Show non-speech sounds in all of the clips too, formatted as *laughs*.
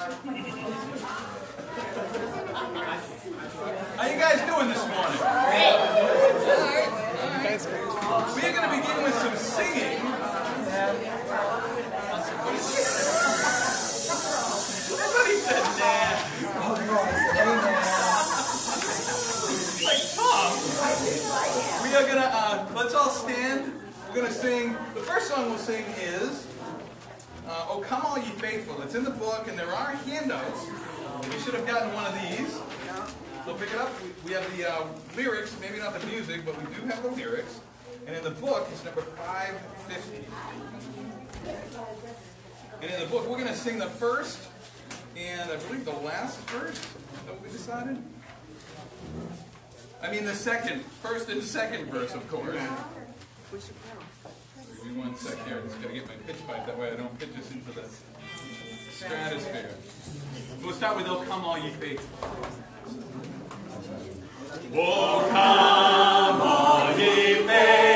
How you guys doing this morning? We're going to begin with some singing. Everybody said nah. Like Tom. We are going to, uh, let's all stand. We're going to sing, the first song we'll sing is uh, Oh Come All Ye Faithful. It's in the book and there are handouts. You should have gotten one of these. So pick it up. We- We have the uh, lyrics, maybe not the music, but we do have the lyrics. And in the book, it's number 550. And in the book, we're going to sing the first and I believe the last verse. That we decided? I mean the second, first and second verse, of course. Give me one sec here. I just gotta get my pitch pipe. That way I don't pitch us into the stratosphere. We'll start with "Oh Come All Ye Faithful." Come all ye faithful,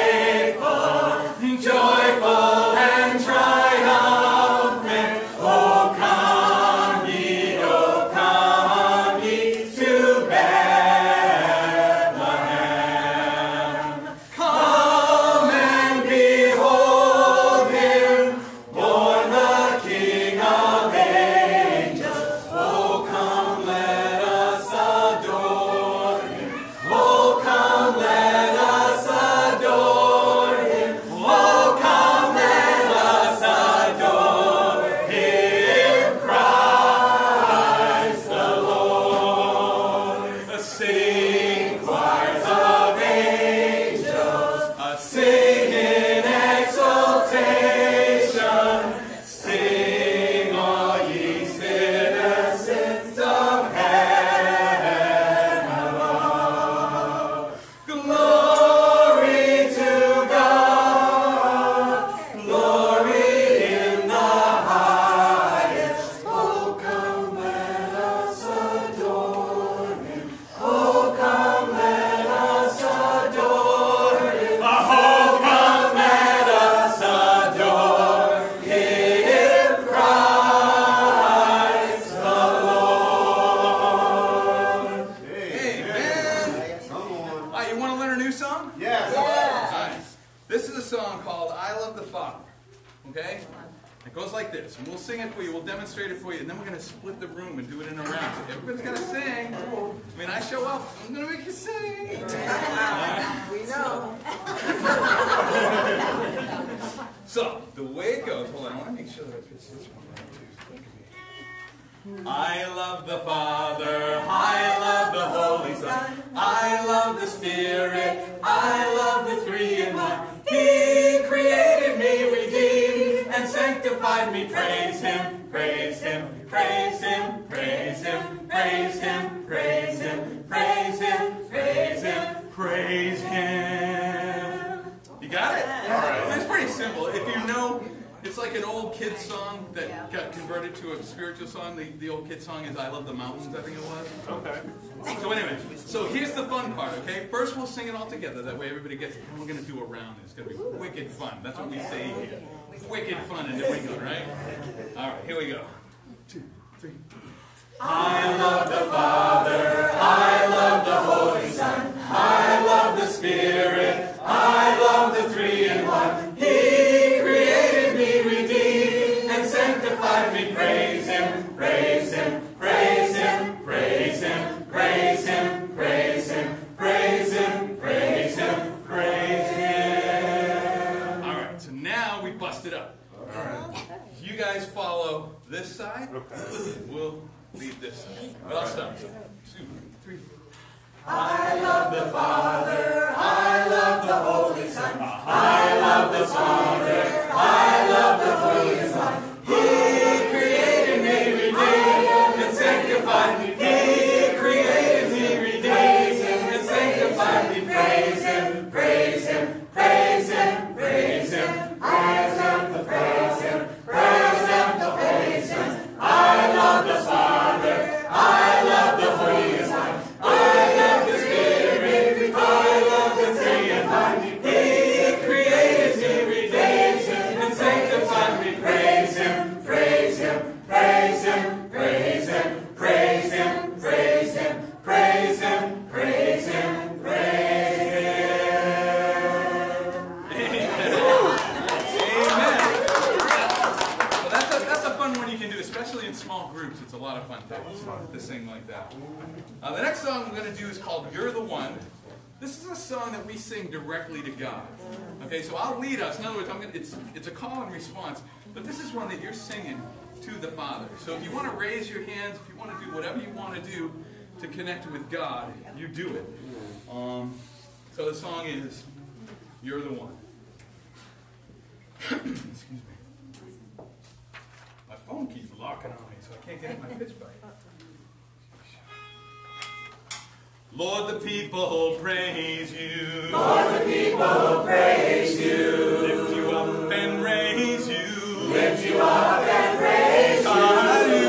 Okay? It goes like this, and we'll sing it for you, we'll demonstrate it for you, and then we're going to split the room and do it in a round. Everybody's got to sing. I mean, I show up, I'm going to make you sing. *laughs* We know. *laughs* So, the way it goes, hold on, I want to make sure that I pitch this one right. I love the Father, I love the Holy Son, I love the Spirit, I love the three in one. He created me, redeemed, and sanctified me. Praise Him, praise Him, praise Him, praise Him, praise Him, praise Him, praise Him, praise Him, praise Him. You got it? All right. It's pretty simple. If you know, it's like an old kid song that got converted to a spiritual song. The, the old kid song is I Love the Mountains, I think it was. Okay. So anyway, so here's the fun part, okay? First we'll sing it all together. That way everybody gets, and we're going to do a round. It's going to be wicked fun. That's what we say here. Wicked fun in New England, right? All right, here we go. Two, three. I love the Father, I love the Holy Son, I love the Spirit, I love the three in one. He created this side. *coughs* We'll leave this side. But I'll start. So, two, three. I love the Father, I love the Holy Son, I love the Father, I love the Holy Son. that. To sing like that. Uh, the next song I'm going to do is called You're the One. This is a song that we sing directly to God. Okay, so I'll lead us. In other words, I'm gonna, it's, it's a call and response, but this is one that you're singing to the Father. So if you want to raise your hands, if you want to do whatever you want to do to connect with God, you do it. Um, so the song is You're the One. *coughs* Excuse me. My phone keeps locking on me, so I can't get my pitch back. Lord, the people praise you. Lord, the people praise you. Lift you up and raise you. Lift you up and raise you. Hallelujah.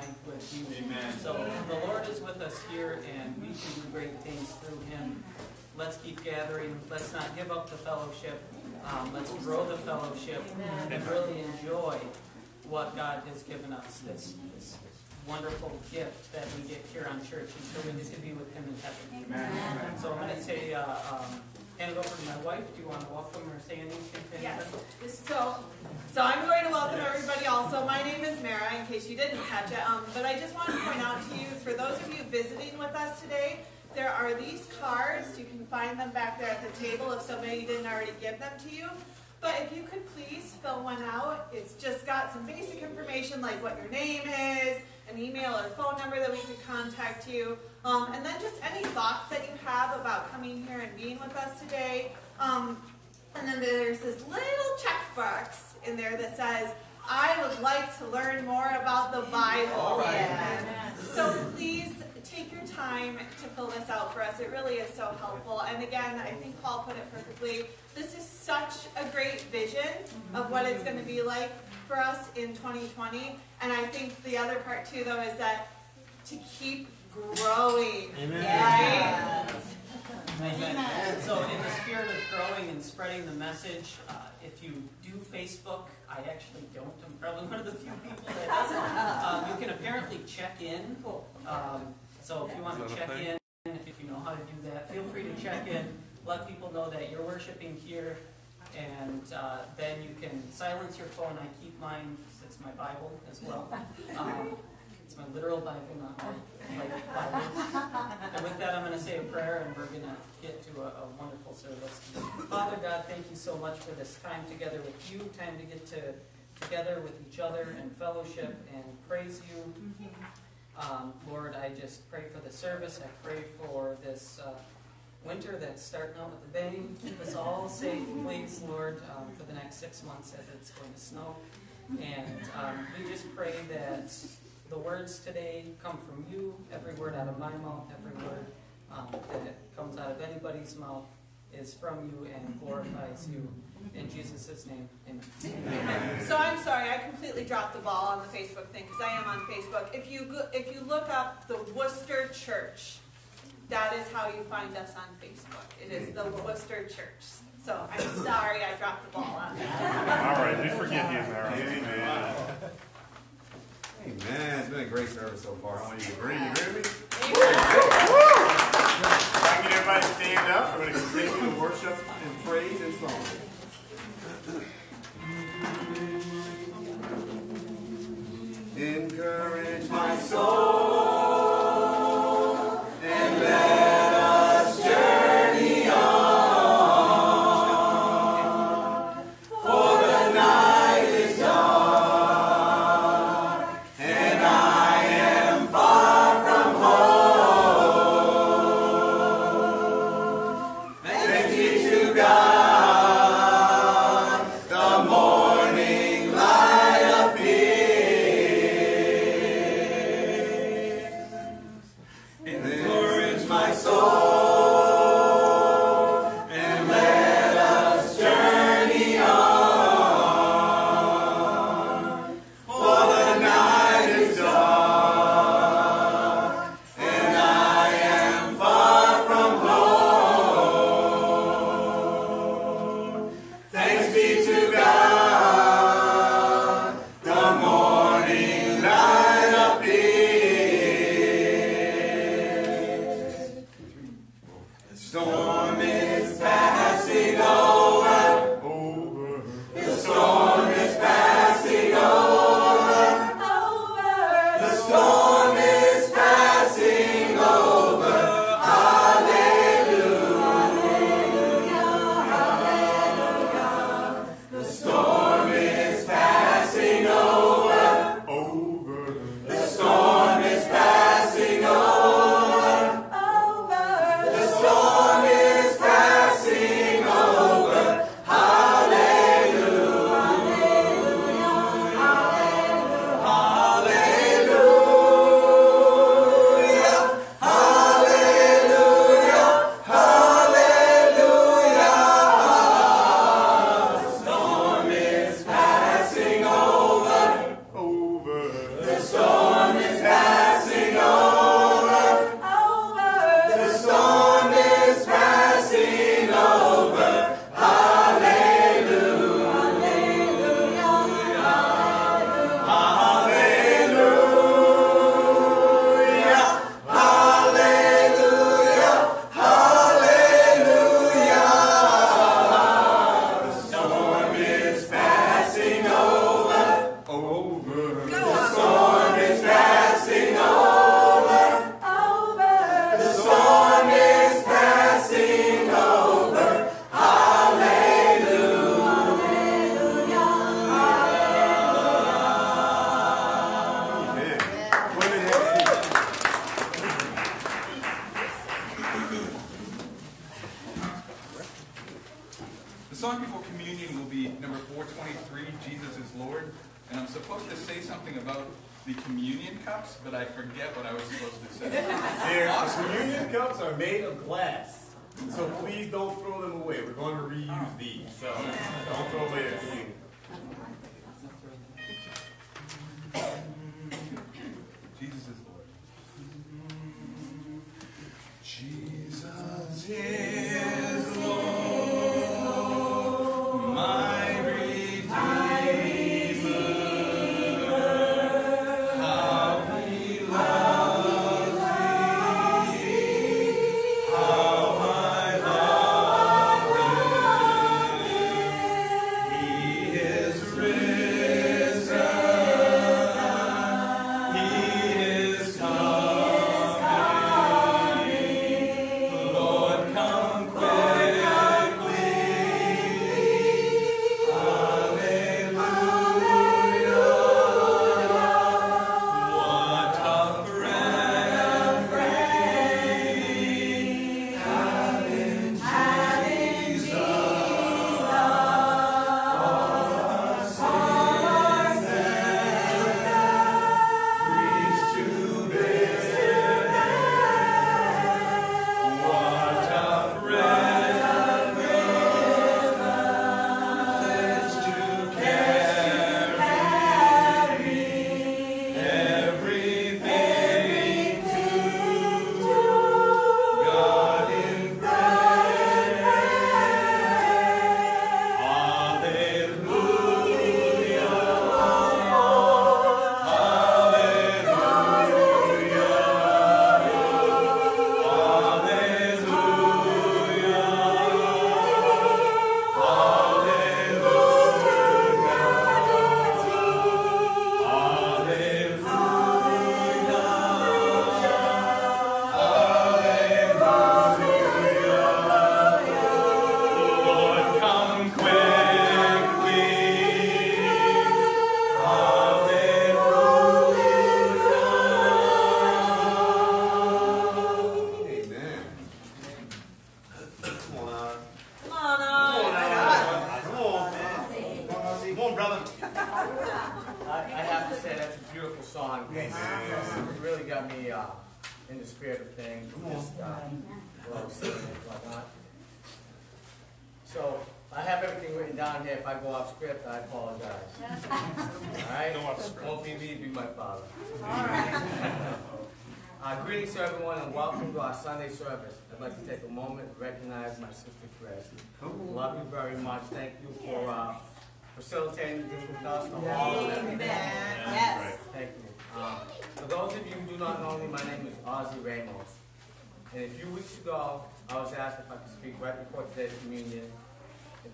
There with you. Amen. So the Lord is with us here, and we can do great things through Him. Let's keep gathering. Let's not give up the fellowship. Um, let's grow the fellowship and really enjoy what God has given us. This, this wonderful gift that we get here on church until we get to be with Him in heaven. Amen. So I'm going to say, uh, um, hand it over to my wife. Do you want to welcome or say anything Yes. So, so I'm going to welcome everybody also. My name is Mara, in case you didn't catch it. Um, but I just want to point out to you, for those of you visiting with us today, there are these cards. You can find them back there at the table if somebody didn't already give them to you. But if you could please fill one out, it's just got some basic information like what your name is, an email or phone number that we can contact you, um, and then just any thoughts that you have about coming here and being with us today. Um, and then there's this little checkbox in there that says, I would like to learn more about the Bible. Right. Yeah. So please take your time to fill this out for us. It really is so helpful. And again, I think Paul put it perfectly. This is such a great vision of what it's going to be like for us in 2020. And I think the other part too, though, is that to keep growing. Right? Amen. So in the spirit of growing and spreading the message, uh, if you do Facebook, I actually don't. I'm probably one of the few people that doesn't. *laughs* Um, you can apparently check in. Um, so if you want to check in, if you know how to do that, feel free to check in. Let people know that you're worshiping here, and uh, then you can silence your phone. I keep mine. It's my Bible as well. *laughs* Um, my literal Bible, not my life Bible. And with that, I'm going to say a prayer and we're going to get to a, a wonderful service. Father God, thank you so much for this time together with you, time to get to together with each other and fellowship and praise you. Um, Lord, I just pray for the service. I pray for this uh, winter that's starting out with a bang. Keep us all safe, please, Lord, um, for the next six months as it's going to snow. And um, we just pray that the words today come from you. Every word out of my mouth, every word um, that comes out of anybody's mouth is from you and glorifies you. In Jesus' name, amen. So I'm sorry, I completely dropped the ball on the Facebook thing because I am on Facebook. If you go, if you look up the Worcester Church, that is how you find us on Facebook. It is the Worcester Church. So I'm sorry I dropped the ball on that. All right, we forgive you, Mara. Amen. Amen. It's been a great service so far. Oh, you agree? You agree with me? If I get everybody to stand up, we're going to continue to worship and praise and song. Encourage my soul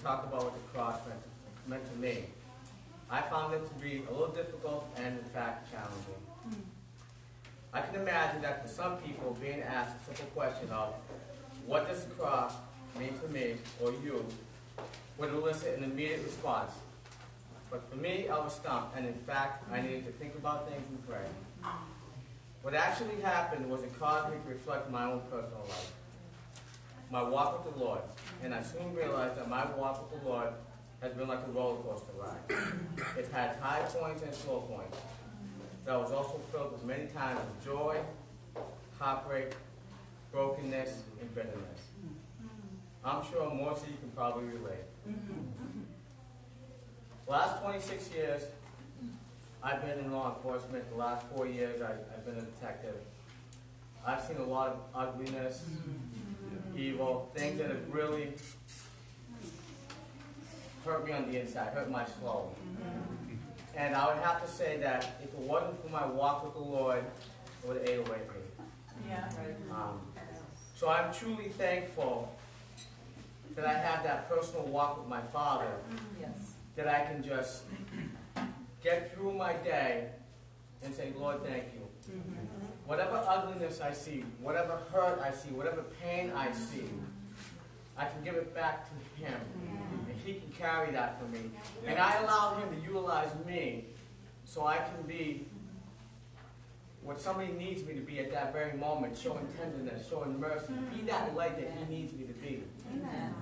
talk about what the cross meant, meant to me. I found it to be a little difficult and in fact challenging. Hmm. I can imagine that for some people, being asked a simple question of, what does the cross mean to me or you, would elicit an immediate response. But for me, I was stumped, and in fact, I needed to think about things and pray. Hmm. What actually happened was it caused me to reflect my own personal life, my walk with the Lord, and I soon realized that my walk with the Lord has been like a roller coaster ride. It's had high points and low points. That was also filled with many times of joy, heartbreak, brokenness, and bitterness. I'm sure most of you can probably relate. Last 26 years, I've been in law enforcement. The last four years, I, I've been a detective. I've seen a lot of ugliness, evil, things that have really hurt me on the inside, hurt my soul. And I would have to say that if it wasn't for my walk with the Lord, it would have ate away me. Yeah. Um, so I'm truly thankful that I have that personal walk with my Father, Yes. that I can just get through my day and say, Lord, thank you. Whatever ugliness I see, whatever hurt I see, whatever pain I see, I can give it back to Him. And He can carry that for me. And I allow Him to utilize me so I can be what somebody needs me to be at that very moment, showing tenderness, showing mercy, be that light that He needs me to be. Amen.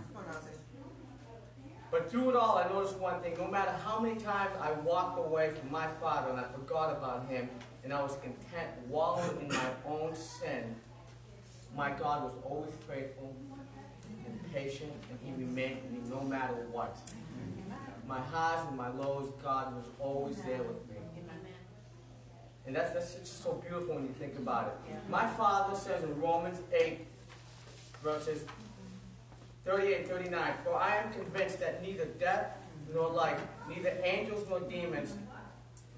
But through it all, I noticed one thing. No matter how many times I walked away from my father and I forgot about him, and I was content wallowing in my own sin, my God was always faithful and patient, and he remained with me no matter what. My highs and my lows, God was always there with me. And that's, that's just so beautiful when you think about it. My father says in Romans 8, verses 38 39, For I am convinced that neither death nor life, neither angels nor demons,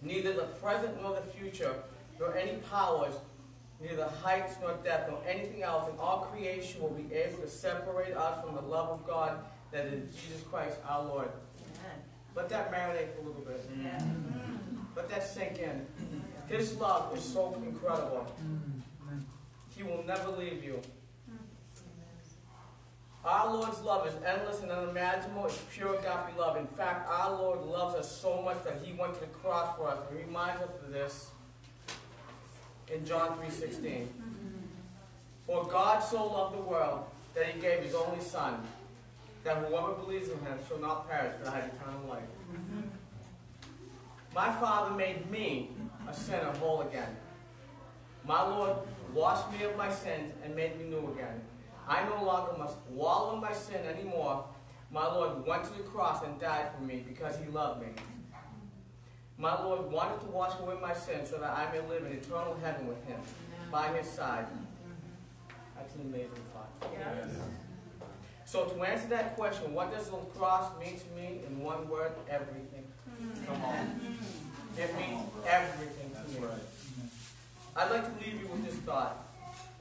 neither the present nor the future, nor any powers, neither heights nor depth, nor anything else in all creation will be able to separate us from the love of God that is Jesus Christ our Lord. Let that marinate for a little bit. Mm. Mm. Let that sink in. His love is so incredible. Mm. He will never leave you. Our Lord's love is endless and unimaginable. It's pure agape love. In fact, our Lord loves us so much that He went to the cross for us. He reminds us of this in John 3.16. For God so loved the world that He gave His only Son, that whoever believes in Him shall not perish but have eternal life. My Father made me a sinner whole again. My Lord washed me of my sins and made me new again. I no longer must wallow in my sin anymore. My Lord went to the cross and died for me because he loved me. My Lord wanted to wash away my sins so that I may live in eternal heaven with him by his side. That's an amazing thought. So to answer that question, what does the cross mean to me in one word? Everything. Come on. It means everything to me. I'd like to leave you with this thought.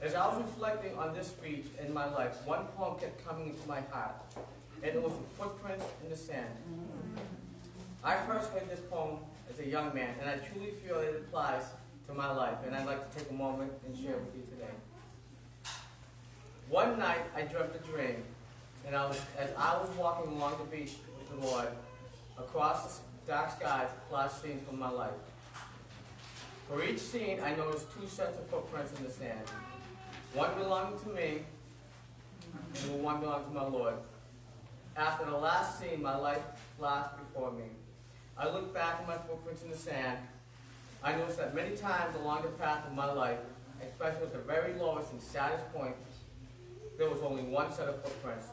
As I was reflecting on this speech in my life, one poem kept coming into my heart, and it was footprints in the sand. I first read this poem as a young man, and I truly feel it applies to my life, and I'd like to take a moment and share it with you today. One night, I dreamt a dream, and I was, as I was walking along the beach with the Lord, across the dark skies flashed scenes from my life. For each scene, I noticed two sets of footprints in the sand. One belonging to me, and one belonging to my Lord. After the last scene, my life flashed before me. I looked back at my footprints in the sand. I noticed that many times along the path of my life, especially at the very lowest and saddest point, there was only one set of footprints.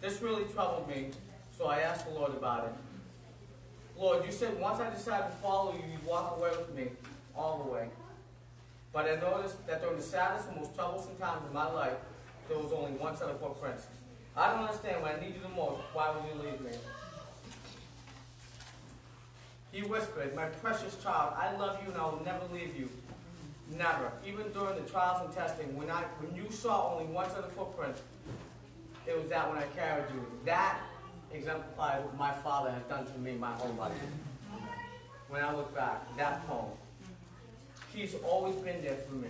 This really troubled me, so I asked the Lord about it. Lord, you said once I decided to follow you, you'd walk away with me all the way. But I noticed that during the saddest and most troublesome times of my life, there was only one set of footprints. I don't understand when I need you the most, why would you leave me? He whispered, My precious child, I love you and I will never leave you. Never. Even during the trials and testing, when I when you saw only one set of footprints, it was that when I carried you. That exemplifies what my father has done to me my whole life. When I look back, that poem. He's always been there for me.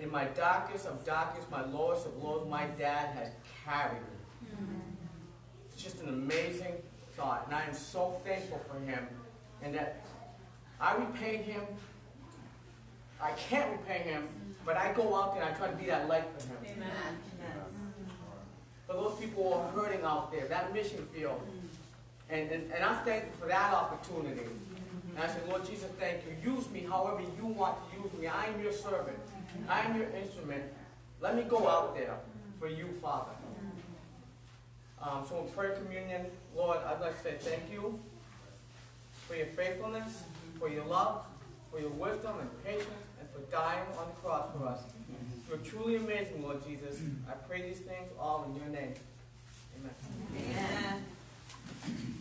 In my darkest of darkest, my lowest of lows, my dad has carried me. It's just an amazing thought, and I am so thankful for him, and that I repay him. I can't repay him, but I go out there and I try to be that light for him. Amen. For those people who are hurting out there, that mission field, and, and, and I'm thankful for that opportunity. And I said, Lord Jesus, thank you. Use me however you want to use me. I am your servant. I am your instrument. Let me go out there for you, Father. Um, so in prayer communion, Lord, I'd like to say thank you for your faithfulness, for your love, for your wisdom and patience, and for dying on the cross for us. You're truly amazing, Lord Jesus. I pray these things all in your name. Amen. Amen.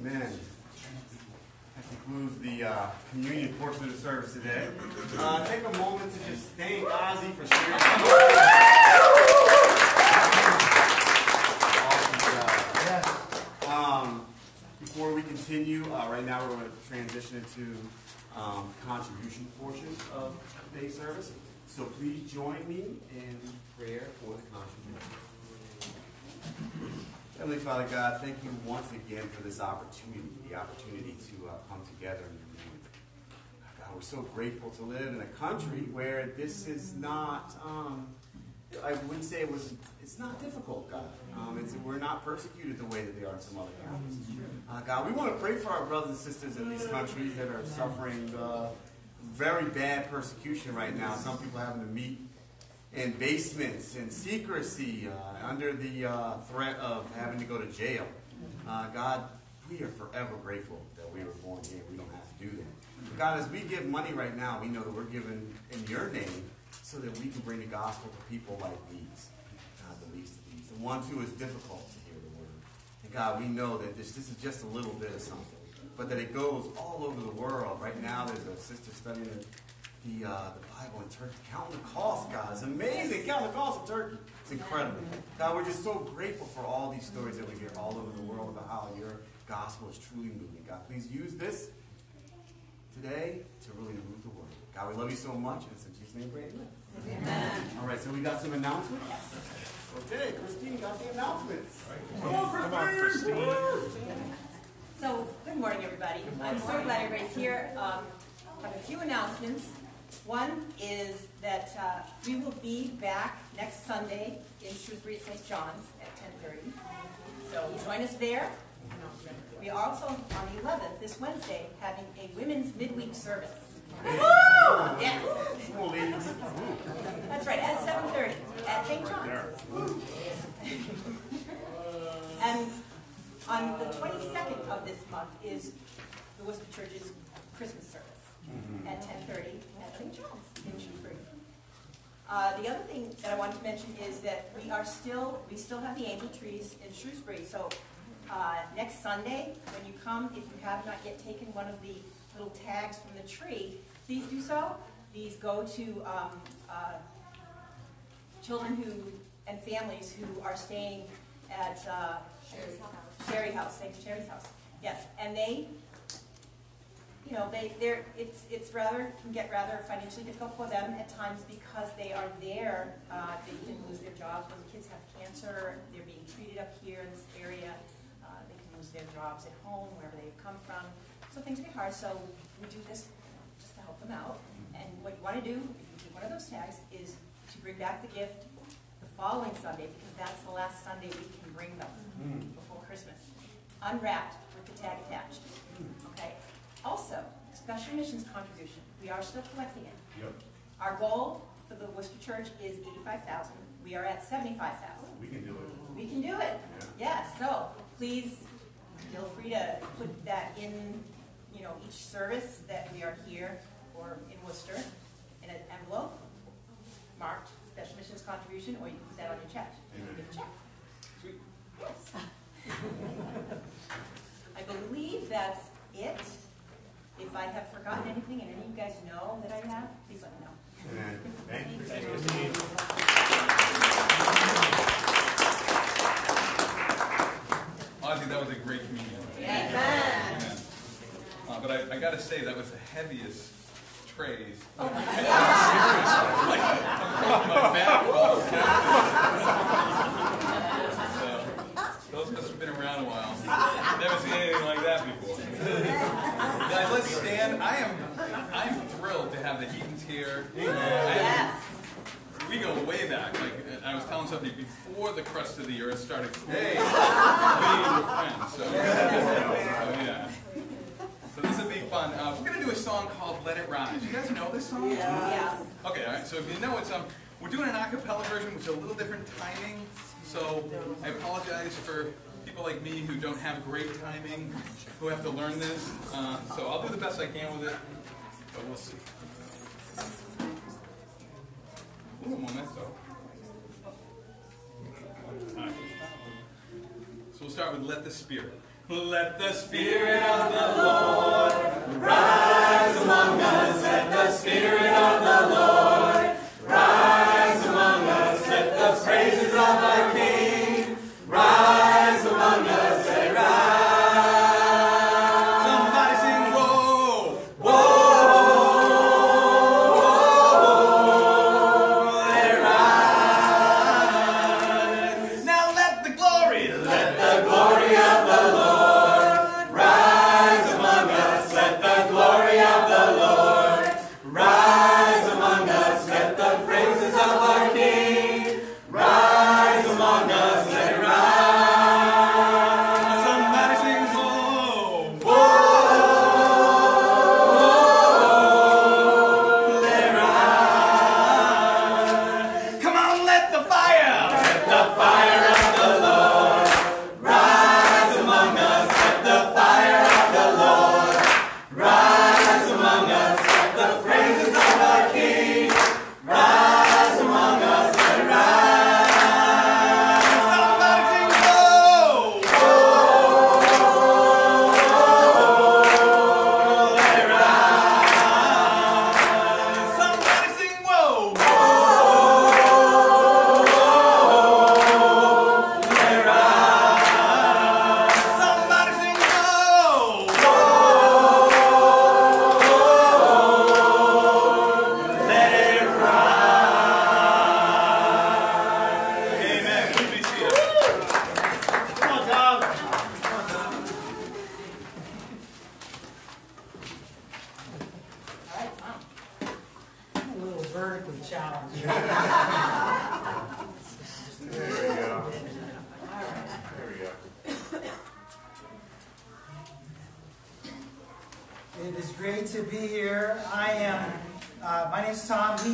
Amen. That concludes the uh, communion portion of the service today. Uh, take a moment to just thank Ozzy for sharing. Awesome job. Um, before we continue, uh, right now we're going to transition into um, contribution portion of today's service. So please join me in prayer for the contribution. Heavenly Father God, thank you once again for this opportunity, the opportunity to uh, come together in your name. God, we're so grateful to live in a country where this is not, um, I wouldn't say it was, it's not difficult, God. Um, we're not persecuted the way that they are in some other countries. Uh, God, we want to pray for our brothers and sisters in these countries that are suffering uh, very bad persecution right now. Some people having to meet in basements in secrecy uh, under the uh, threat of having to go to jail. Uh, God, we are forever grateful that we were born here. We don't have to do that. God, as we give money right now, we know that we're giving in your name so that we can bring the gospel to people like these, the least of these, the ones who is difficult to hear the word. And God, we know that this, this is just a little bit of something, but that it goes all over the world. Right now, there's a sister studying the the, uh, the Bible in Turkey. Counting the cost, God. It's amazing. Counting the cost of Turkey. It's incredible. God, we're just so grateful for all these stories that we hear all over the world about how your gospel is truly moving. God, please use this today to really move the world. God, we love you so much. And it's in Jesus' name, we pray. Amen. All right, so we got some announcements. Okay, Christine got the announcements. Come on, Christine. So, good morning, everybody. I'm so glad everybody's here. Um, I have a few announcements. One is that uh, we will be back next Sunday in Shrewsbury at St. John's at 10:30. So join us there. We are also on the 11th, this Wednesday, having a women's midweek service. Woo! Yes, Come on, ladies. that's right, at 7:30 at St. John's. *laughs* And on the 22nd of this month is the Worcester Church's Christmas service at 10:30 at St. John's in Shrewsbury. Uh, the other thing that I wanted to mention is that we are still, we still have the angel trees in Shrewsbury. So uh, next Sunday, when you come, if you have not yet taken one of the little tags from the tree, please do so. These go to um, uh, children who, and families who are staying at uh, Sherry House, St. Sherry's House. Yes, and they, you know, they, they're, it's, it's rather, can get rather financially difficult for them at times because they are there, uh, they can lose their jobs when the kids have cancer, they're being treated up here in this area, uh, they can lose their jobs at home, wherever they've come from. So things get hard, so we do this just to help them out. And what you wanna do, if you do one of those tags, is to bring back the gift the following Sunday, because that's the last Sunday we can bring them before Christmas, unwrapped with the tag attached. Okay? Also, special missions contribution, we are still collecting it. Yep. Our goal for the Worcester Church is eighty-five thousand, we are at seventy-five thousand. We can do it. We can do it. Yes, so please feel free to put that in, you know, each service that we are here or in Worcester in an envelope marked special missions contribution, or you can put that on your check. You can get a check. Sweet. Yes. *laughs* I believe that's it. If I have forgotten anything and any of you guys know that I have, please let me know. Amen. Thank you. Thank you. Ozzy, that was a great communion. Amen. Amen. Uh, but I, I gotta say, that was the heaviest trays. Oh my Seriously, God. *laughs* like, my back *laughs* was- So, Those of us who've been around a while, never seen anything like that before. Guys, let's. I am, I'm thrilled to have the Heatons here. Yes. we go way back. Like I was telling somebody before the crust of the earth started. Hey, we were friends. So, *laughs* so, yeah. So this will be fun. Uh, we're gonna do a song called "Let It Rise." You guys know this song? Yes. Okay, all right. So if you know it's um, we're doing an acapella version, which is a little different timing. So I apologize for people like me who don't have great timing, who have to learn this. Uh, so I'll do the best I can with it, but we'll see. Momento. Right. So we'll start with "Let the Spirit." Let the Spirit of the Lord rise among us. Let the Spirit of the Lord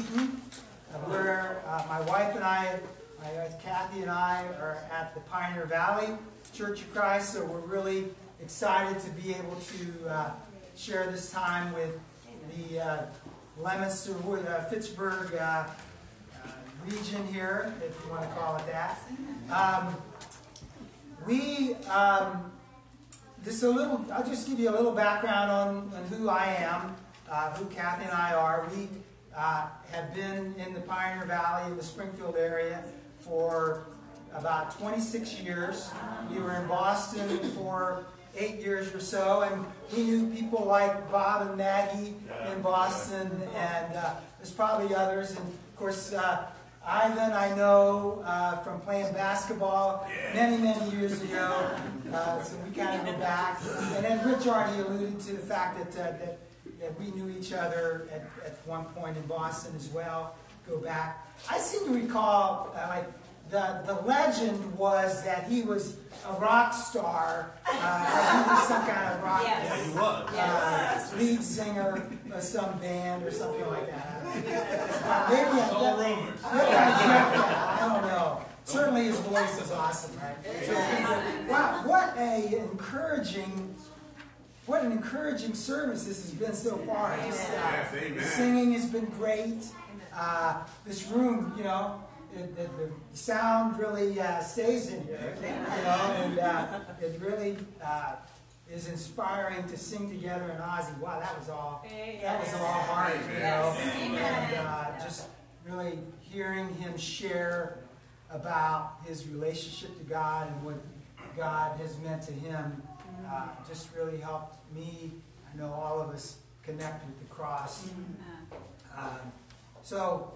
Tom Heaton. Uh, my wife and I, my wife Kathy and I are at the Pioneer Valley Church of Christ, so we're really excited to be able to uh, share this time with the uh, Leominster, uh, Fitchburg uh, uh, region here, if you want to call it that. Um, we, um, a little, I'll just give you a little background on, on who I am, uh, who Kathy and I are. We uh, have been in the Pioneer Valley, in the Springfield area, for about 26 years. We were in Boston for eight years or so, and we knew people like Bob and Maggie in Boston, and uh, there's probably others. And of course, uh, Ivan, I know uh, from playing basketball many, many years ago. Uh, so we kind of go back. And then Rich already alluded to the fact that, uh, that, that we knew each other at, at one point in Boston as well. Go back. I seem to recall, uh, like, the, the legend was that he was a rock star. Uh, he was some kind of rock Yes. He was. uh, lead singer of some band or something like that. Uh, *laughs* maybe I'm All rumors. I that. I don't know. Certainly his voice is awesome, right? So, wow, what a encouraging, what an encouraging service this has been so far. Just, uh, Yes, the singing has been great. Uh, this room, you know, the, the, the sound really uh, stays in here, you know, and uh, it really uh, is inspiring to sing together in Ozzy. Wow, that was all. That was all heart, you know, and uh, just really hearing him share about his relationship to God and what God has meant to him uh, just really helped me. I know all of us connect with the cross. Um, so,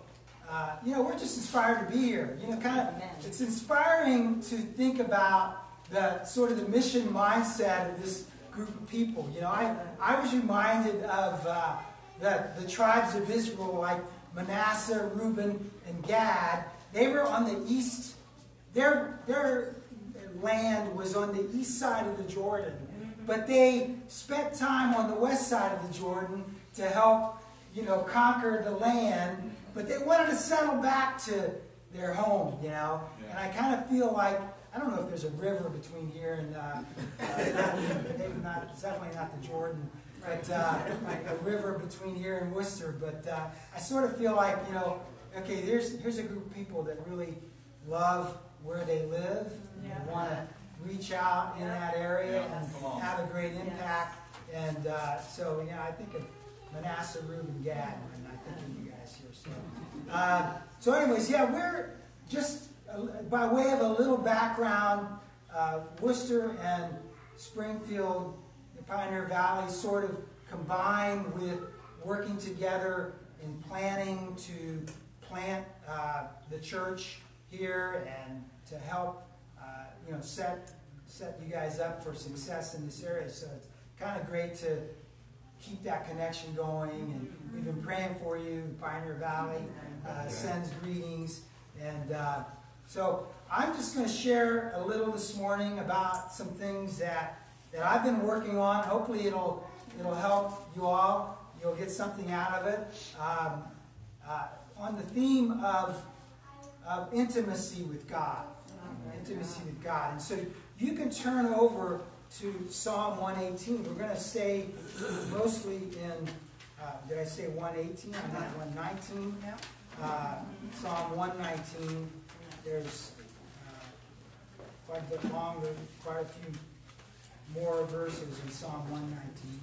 uh, you know, we're just inspired to be here. You know, kind of, it's inspiring to think about the sort of the mission mindset of this group of people. You know, I, I was reminded of uh, the, the tribes of Israel, like Manasseh, Reuben, and Gad. They were on the east, their, their land was on the east side of the Jordan. But they spent time on the west side of the Jordan to help, you know, conquer the land. But they wanted to settle back to their home, you know. And I kind of feel like I don't know if there's a river between here and uh, uh, not, maybe not, it's definitely not the Jordan, but uh, a river between here and Worcester. But uh, I sort of feel like you know, okay, here's here's a group of people that really love where they live, Yeah. and want to reach out in that area Yeah, come on. and have a great impact. And uh, so, yeah, I think of Manasseh, Reuben, Gad, and I think of you guys here. So, uh, so anyways, yeah, we're just uh, by way of a little background. Uh, Worcester and Springfield, the Pioneer Valley, sort of combined with working together in planning to plant uh, the church here and to help, uh, you know, set set you guys up for success in this area. So it's kind of great to keep that connection going. And we've been praying for you. Pioneer Valley uh, sends greetings. And uh, so I'm just going to share a little this morning about some things that, that I've been working on. Hopefully it'll, it'll help you all. You'll get something out of it. Um, uh, on the theme of, of intimacy with God. Intimacy with God. And so you can turn over to Psalm 118. We're going to stay mostly in, uh, did I say 118? I'm not 119 now. Uh, Psalm 119. There's uh, quite a bit longer, quite a few more verses in Psalm 119.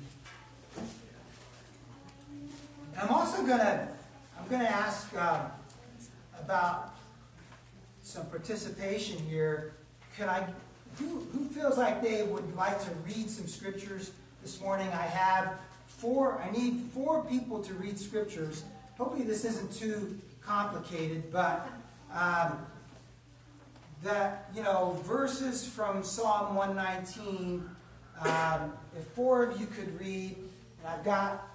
And I'm also going to, I'm going to ask uh, about some participation here. Can I who, who feels like they would like to read some scriptures this morning? I have four, I need four people to read scriptures. Hopefully this isn't too complicated, but um, you know, verses from Psalm 119, um, if four of you could read, and I've got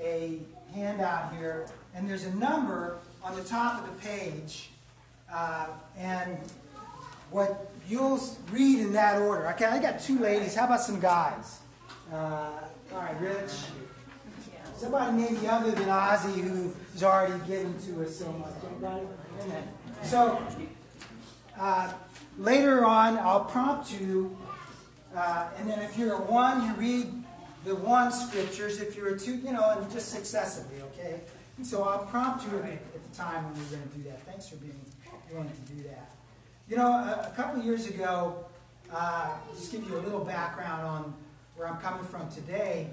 a handout here, and there's a number on the top of the page, uh, and what you'll read in that order. Okay, I got two ladies. How about some guys? Uh, all right, Rich. Somebody maybe other than Ozzy who's already given to us so much. So uh, later on, I'll prompt you, uh, and then if you're a one, you read the one scriptures. If you're a two, you know, and just successively. Okay. So I'll prompt you at the time when we're going to do that. Thanks for being willing to do that. You know, a, a couple years ago, uh, just give you a little background on where I'm coming from today.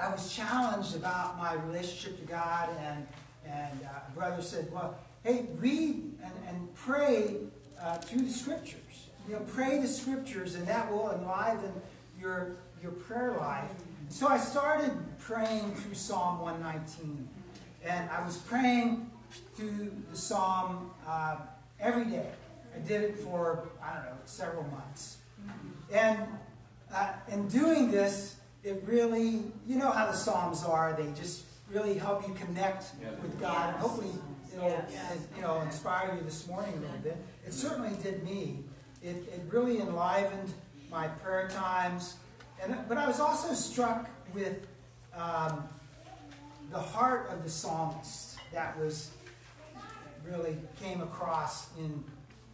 I was challenged about my relationship to God, and and uh, a brother said, "Well, hey, read and, and pray uh, through the scriptures. You know, pray the scriptures, and that will enliven your your prayer life." So I started praying through Psalm 119, and I was praying through the Psalm uh, every day. I did it for, I don't know, several months. And uh, in doing this, it really, you know how the Psalms are, they just really help you connect with God. And hopefully it'll, Yes. you know, inspire you this morning a little bit. It certainly did me. It, it really enlivened my prayer times. And, but I was also struck with um, the heart of the psalmist that was really came across in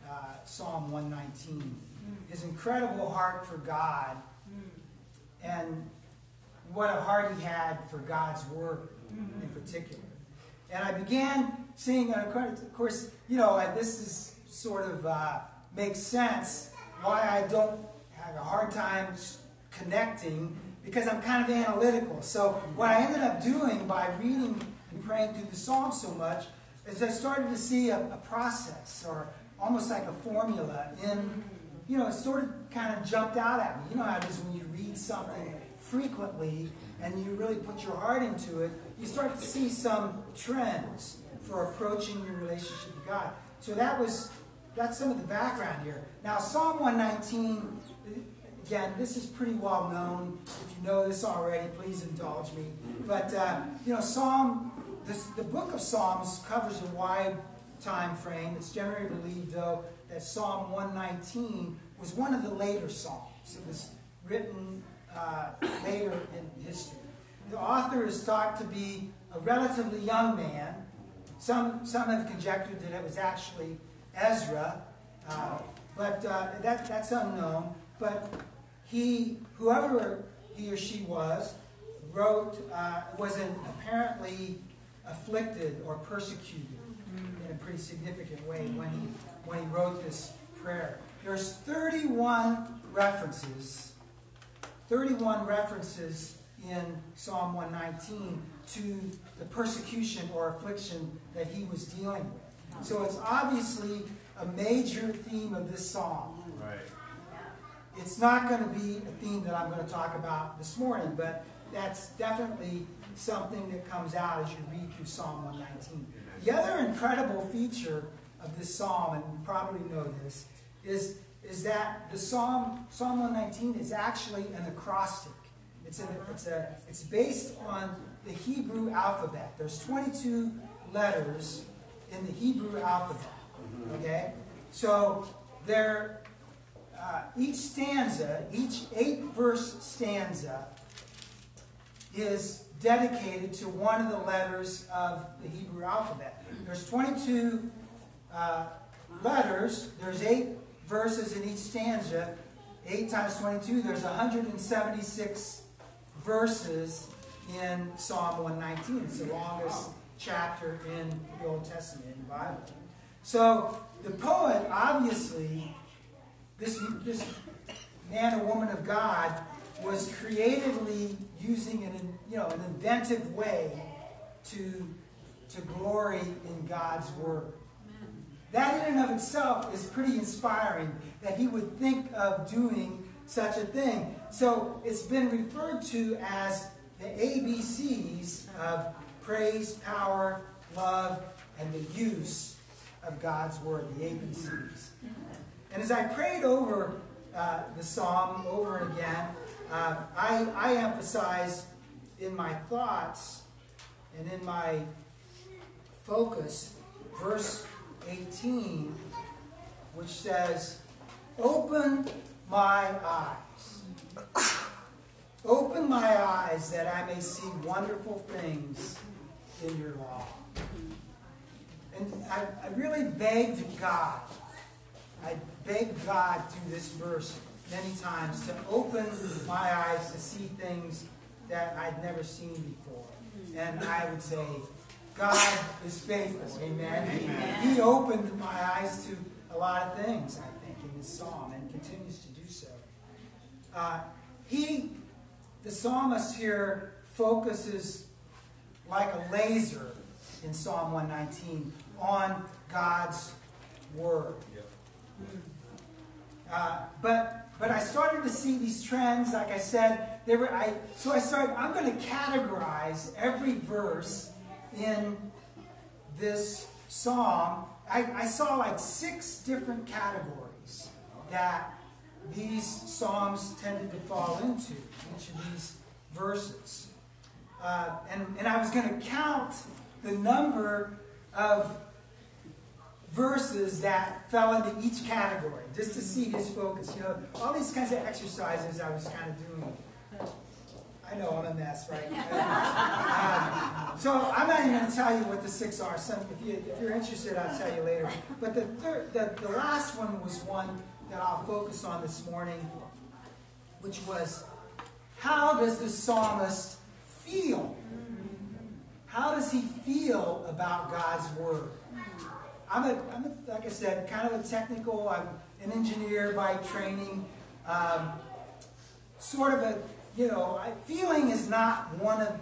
uh, Psalm 119. His incredible heart for God and what a heart he had for God's word in particular. And I began seeing, of course, you know, this is sort of uh, makes sense why I don't have a hard time connecting because I'm kind of analytical. So what I ended up doing by reading and praying through the Psalms so much is I started to see a, a process or almost like a formula in, you know, it sort of kind of jumped out at me. You know how it is when you read something frequently and you really put your heart into it, you start to see some trends for approaching your relationship with God. So that was that's some of the background here. Now Psalm 119, again, this is pretty well known. If you know this already, please indulge me. But uh, you know, Psalm, this, the book of Psalms covers a wide time frame. It's generally believed, though, that Psalm 119 was one of the later Psalms. It was written uh, later in history. The author is thought to be a relatively young man. Some, some have conjectured that it was actually Ezra, uh, but uh, that, that's unknown. But he, whoever he or she was, wrote, uh, was an apparently afflicted or persecuted mm-hmm. in a pretty significant way when he, when he wrote this prayer. there's 31 references, 31 references in Psalm 119 to the persecution or affliction that he was dealing with. So it's obviously a major theme of this psalm. Right. It's not going to be a theme that I'm going to talk about this morning, but that's definitely something that comes out as you read through Psalm 119. The other incredible feature of this psalm, and you probably know this, is, is that the psalm, Psalm 119 is actually an acrostic. It's, a, it's, a, it's based on the Hebrew alphabet. There's 22 letters in the Hebrew alphabet. Okay? So there, uh, each stanza, each eight verse stanza, is dedicated to one of the letters of the Hebrew alphabet. There's 22 uh, letters, there's eight verses in each stanza. 8 times 22, there's 176 verses in Psalm 119. It's the longest chapter in the Old Testament, in the Bible. So the poet, obviously, this, this man or woman of God, was creatively using an, you know, an inventive way to, to glory in God's Word. That in and of itself is pretty inspiring that he would think of doing such a thing. So it's been referred to as the ABCs of praise, power, love, and the use of God's Word, the ABCs. And as I prayed over uh, the psalm over and again, uh, I, I emphasize in my thoughts and in my focus verse 18, which says, Open my eyes. Open my eyes that I may see wonderful things in your law. And I, I really begged God, I begged God through this verse many times to open my eyes to see things that I'd never seen before. And I would say, God is faithful. Amen. Amen. He opened my eyes to a lot of things, I think, in this psalm and continues to do so. Uh, he, the psalmist here, focuses like a laser in Psalm 119 on God's Word. Uh, but but I started to see these trends. Like I said, there were I so I started. I'm going to categorize every verse in this psalm. I, I saw like six different categories that these psalms tended to fall into. Each of these verses, uh, and and I was going to count the number of verses that fell into each category, just to see his focus. You know, all these kinds of exercises I was kind of doing. I know I'm a mess, right? *laughs* um, so I'm not even going to tell you what the six are. Some, if, you, if you're interested, I'll tell you later. But the, third, the, the last one was one that I'll focus on this morning, which was how does the psalmist feel? How does he feel about God's word? I'm, a, I'm a, like I said, kind of a technical, I'm an engineer by training. Um, sort of a, you know, I, feeling is not one of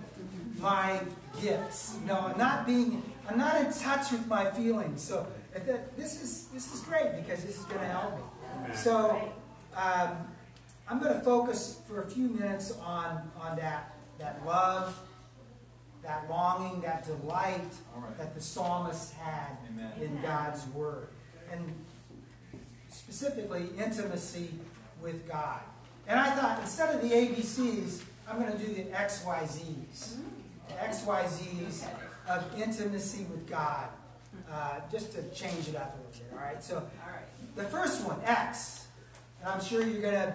my gifts. You know, I'm not being, I'm not in touch with my feelings. So that, this is this is great because this is going to help me. So um, I'm going to focus for a few minutes on on that that love that longing, that delight right. that the psalmist had Amen. in God's Word. And specifically, intimacy with God. And I thought, instead of the ABCs, I'm going to do the XYZs. The XYZs of intimacy with God. Uh, just to change it up a little bit, all right? So, all right. the first one, X. And I'm sure you're going to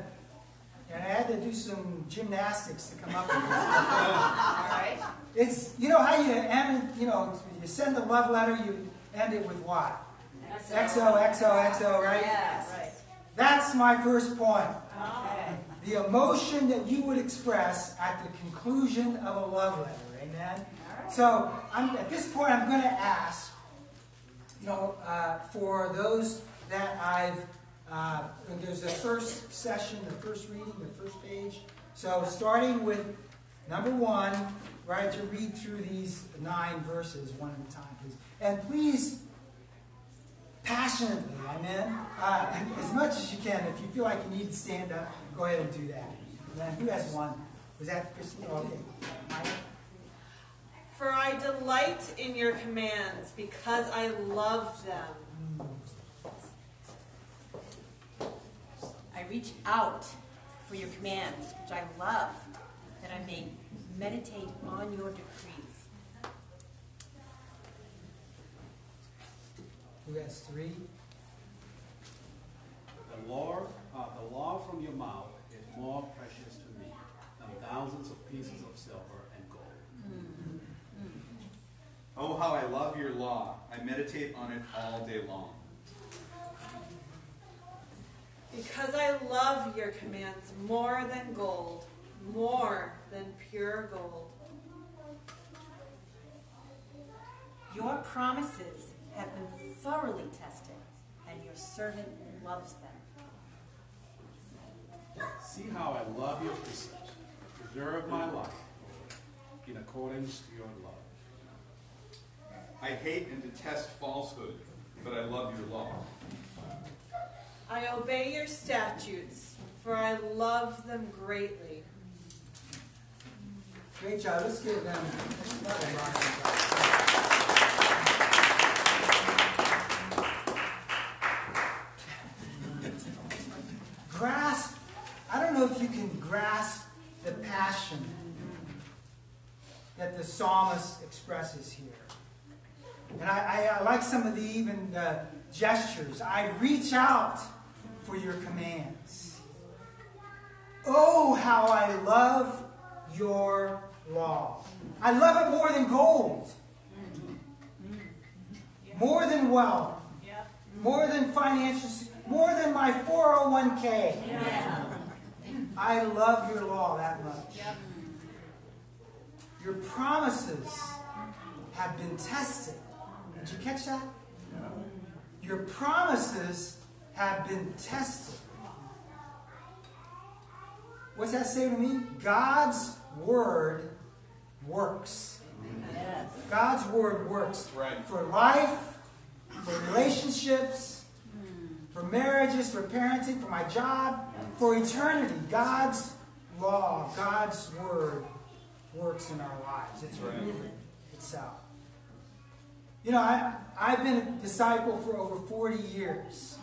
and I had to do some gymnastics to come up with it. All right. It's you know how you end you know you send a love letter you end it with what? XO XO XO right? Yes. Right. That's my first point. Okay. The emotion that you would express at the conclusion of a love letter. Amen. Right. So I'm, at this point, I'm going to ask, you know, uh, for those that I've Uh, and there's the first session, the first reading, the first page. So starting with number one, right, to read through these nine verses one at a time, please. And please, passionately, amen, uh, *laughs* as much as you can. If you feel like you need to stand up, go ahead and do that. And then who has one? Was that Christine? Okay. Mike? For I delight in your commands because I love them. Reach out for your commands, which I love, that I may meditate on your decrees. Who has three? The law, uh, the law from your mouth is more precious to me than thousands of pieces of silver and gold. Oh, how I love your law. I meditate on it all day long. Because I love your commands more than gold, more than pure gold. Your promises have been thoroughly tested, and your servant loves them. See how I love your precepts. Preserve my life in accordance to your love. I hate and detest falsehood, but I love your law. I obey your statutes, for I love them greatly. Great job. Let's give them. Grasp, I don't know if you can grasp the passion that the psalmist expresses here. And I, I, I like some of the even the gestures. I reach out for your commands. Oh, how I love your law. I love it more than gold, more than wealth, more than financial, more than my 401k. I love your law that much. Your promises have been tested. Did you catch that? Your promises have been tested. What's that say to me? God's word works. God's word works Right. for life, for relationships, for marriages, for parenting, for my job, for eternity. God's law, God's word works in our lives. It's Right. proven itself. You know, I, I've been a disciple for over 40 years.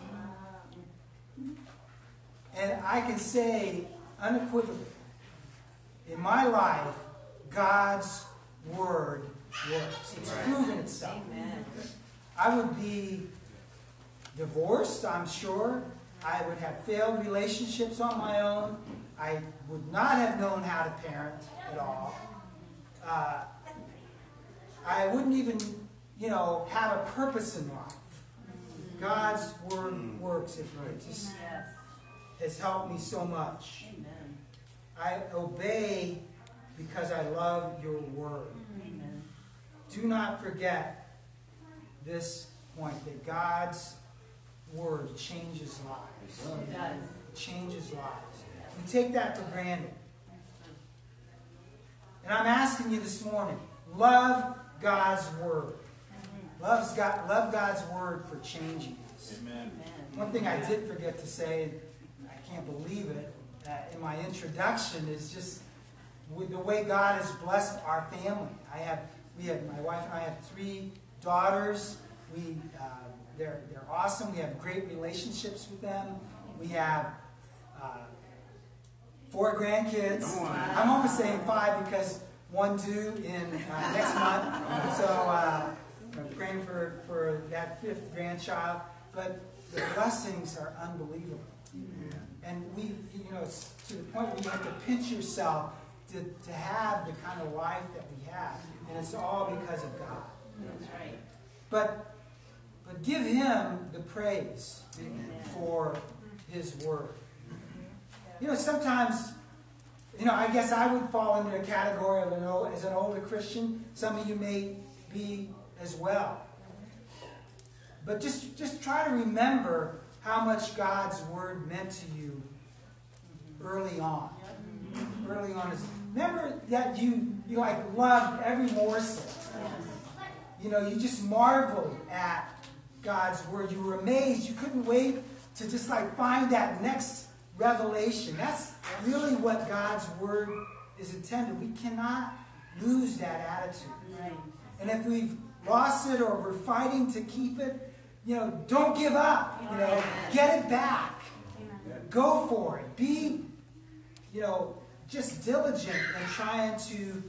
And I can say unequivocally, in my life, God's word works. It's proven itself. Amen. I would be divorced, I'm sure. I would have failed relationships on my own. I would not have known how to parent at all. Uh, I wouldn't even, you know, have a purpose in life. God's word works. It, it just. Has helped me so much. Amen. I obey because I love your word. Amen. Do not forget this point that God's word changes lives. It does. It changes lives. We take that for granted. And I'm asking you this morning, love God's word. Loves God, love God's word for changing us. Amen. One thing I did forget to say, I can't believe it, uh, in my introduction is just with the way God has blessed our family. I have, we have, my wife and I have three daughters. We, uh, they're, they're awesome. We have great relationships with them. We have uh, four grandkids. I'm almost saying five because one due in uh, next month. So uh, I'm praying for, for that fifth grandchild. But the blessings are unbelievable. And we, you know, it's to the point where you have to pinch yourself to, to have the kind of life that we have. And it's all because of God. That's right. But, but give Him the praise for His Word. You know, sometimes, you know, I guess I would fall into a category of an old, as an older Christian. Some of you may be as well. But just, just try to remember how much God's word meant to you early on. Early on is remember that you you like loved every morsel. You know, you just marveled at God's word. You were amazed. You couldn't wait to just like find that next revelation. That's really what God's word is intended. We cannot lose that attitude. And if we've lost it or we're fighting to keep it, you know, don't give up. You know, get it back. Go for it. Be, you know, just diligent in trying to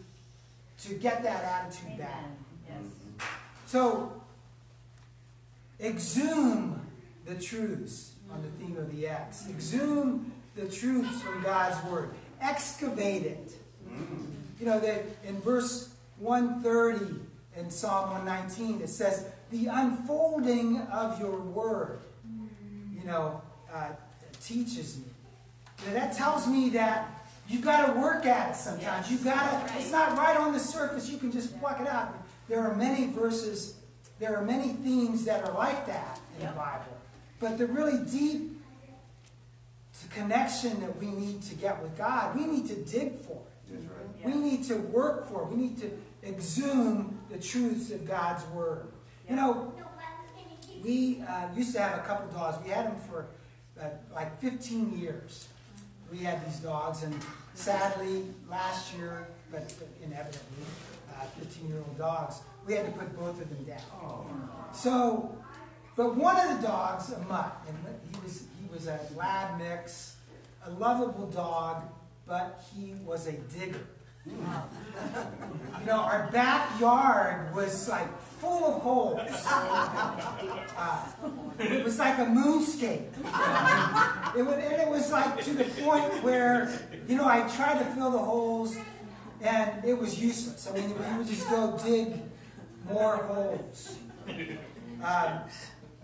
to get that attitude back. Yes. So exhume the truths on the theme of the X. Exhume the truths from God's word. Excavate it. Mm-hmm. You know that in verse 130 in Psalm 119 it says, "The unfolding of your word." You know, uh, teaches me. You know, that tells me that you've got to work at it sometimes. You've got to. It's not right on the surface. You can just pluck it out. There are many verses. There are many themes that are like that in the Bible, but the really deep connection that we need to get with God, we need to dig for it. We need to work for it. We need to exhume the truths of God's Word. You know, we uh, used to have a couple dogs. We had them for uh, like 15 years. We had these dogs, and sadly, last year, but inevitably, 15-year-old uh, dogs, we had to put both of them down. So, but one of the dogs, a mutt, and he was he was a lab mix, a lovable dog, but he was a digger. You know, our backyard was like full of holes. *laughs* Uh, it was like a moonscape. It, would, and it was like to the point where, you know, I tried to fill the holes and it was useless. I mean, we would just go dig more holes. Um,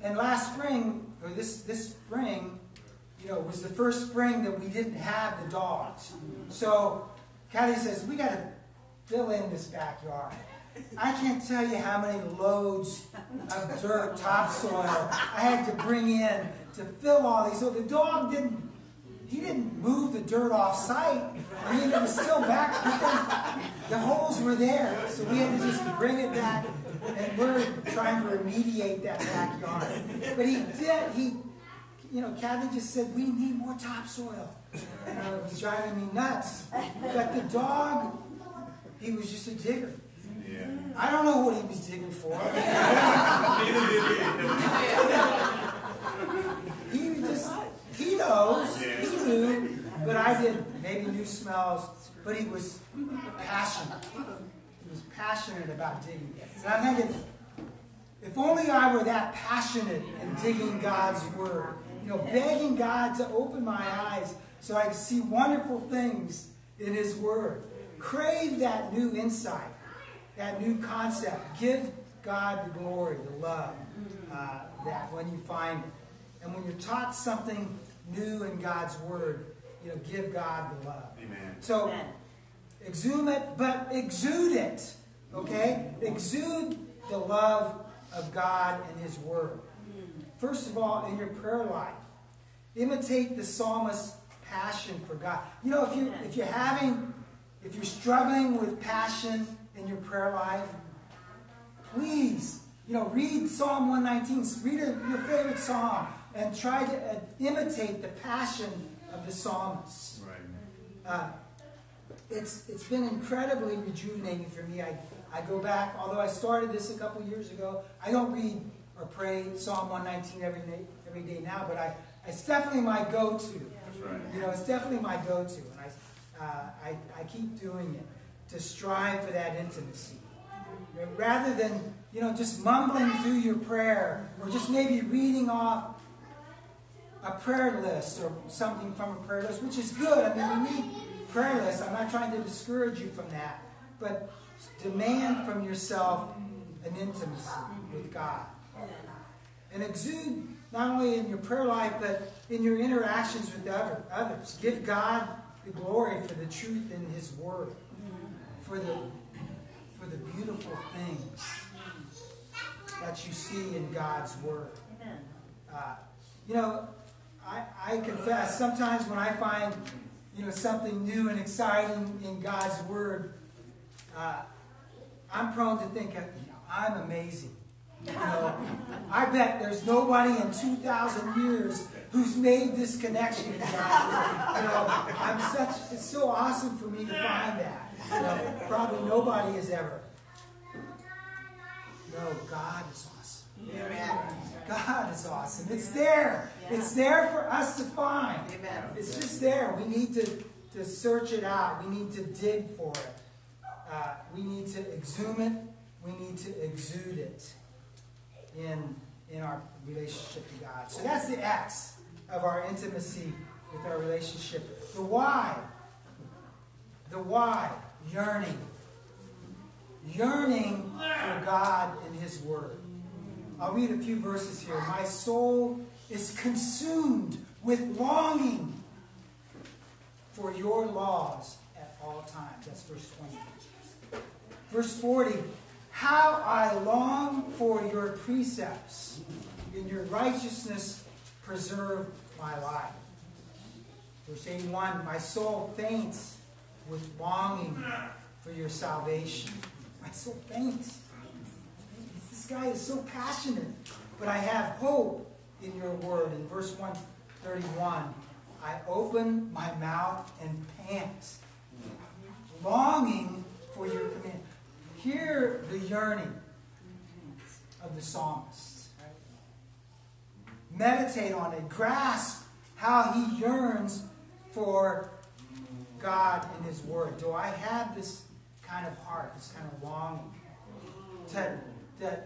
and last spring, or this, this spring, you know, was the first spring that we didn't have the dogs. So Kathy says, we got to fill in this backyard. I can't tell you how many loads of dirt, topsoil I had to bring in to fill all these. So the dog didn't, he didn't move the dirt off site. I mean, it was still back because the holes were there. So we had to just bring it back and we're trying to remediate that backyard. But he did, he, you know, Kathy just said, we need more topsoil. And it was driving me nuts. But the dog, he was just a digger. Yeah. I don't know what he was digging for. *laughs* he just, he knows, he knew, but I did maybe new smells, but he was passionate. He was passionate about digging. And I'm thinking, if only I were that passionate in digging God's Word, you know, begging God to open my eyes so I could see wonderful things in His Word. Crave that new insight, that new concept. Give God the glory, the love, uh, that when you find it. And when you're taught something new in God's Word, you know, give God the love. Amen. So, exhume it, but exude it. Okay? Exude the love of God and His Word. First of all, in your prayer life, imitate the psalmist's passion for God. You know, if you if you're having, if you're struggling with passion in your prayer life, please, you know, read Psalm 119. Read a, your favorite psalm and try to uh, imitate the passion of the psalmist. Right. Uh, it's it's been incredibly rejuvenating for me. I I go back, although I started this a couple years ago, I don't read or pray Psalm 119 every day, every day now, but I, it's definitely my go-to. Right. You know, it's definitely my go-to, and I, uh, I, I keep doing it to strive for that intimacy. Rather than, you know, just mumbling through your prayer, or just maybe reading off a prayer list or something from a prayer list, which is good. I mean, we need prayer lists. I'm not trying to discourage you from that. But Demand from yourself an intimacy with God. And exude not only in your prayer life, but in your interactions with other, others. Give God the glory for the truth in His Word, for the, for the beautiful things that you see in God's Word. Uh, you know, I, I confess, sometimes when I find, you know, something new and exciting in God's Word, uh, I'm prone to think, you know, I'm amazing. You know, I bet there's nobody in 2,000 years who's made this connection. You know, I'm such, it's so awesome for me to find that. You know, probably nobody has ever. No, God is awesome. God is awesome. It's there. It's there for us to find. It's just there. We need to, to search it out. We need to dig for it. Uh, we need to exhume it. We need to exude it in, in our relationship to God. So that's the X of our intimacy with our relationship. The Y. The Y. Yearning. Yearning for God and His Word. I'll read a few verses here. My soul is consumed with longing for your laws at all times. That's verse 20. Verse 40. How I long for your precepts. In your righteousness preserve my life. Verse 81. My soul faints with longing for your salvation. My soul faints This guy is so passionate. But I have hope in your word. In verse 131, I open my mouth and pant, longing for your command. Hear the yearning of the psalmist. Meditate on it. Grasp how he yearns for God and his word. Do I have this kind of heart, this kind of longing to the,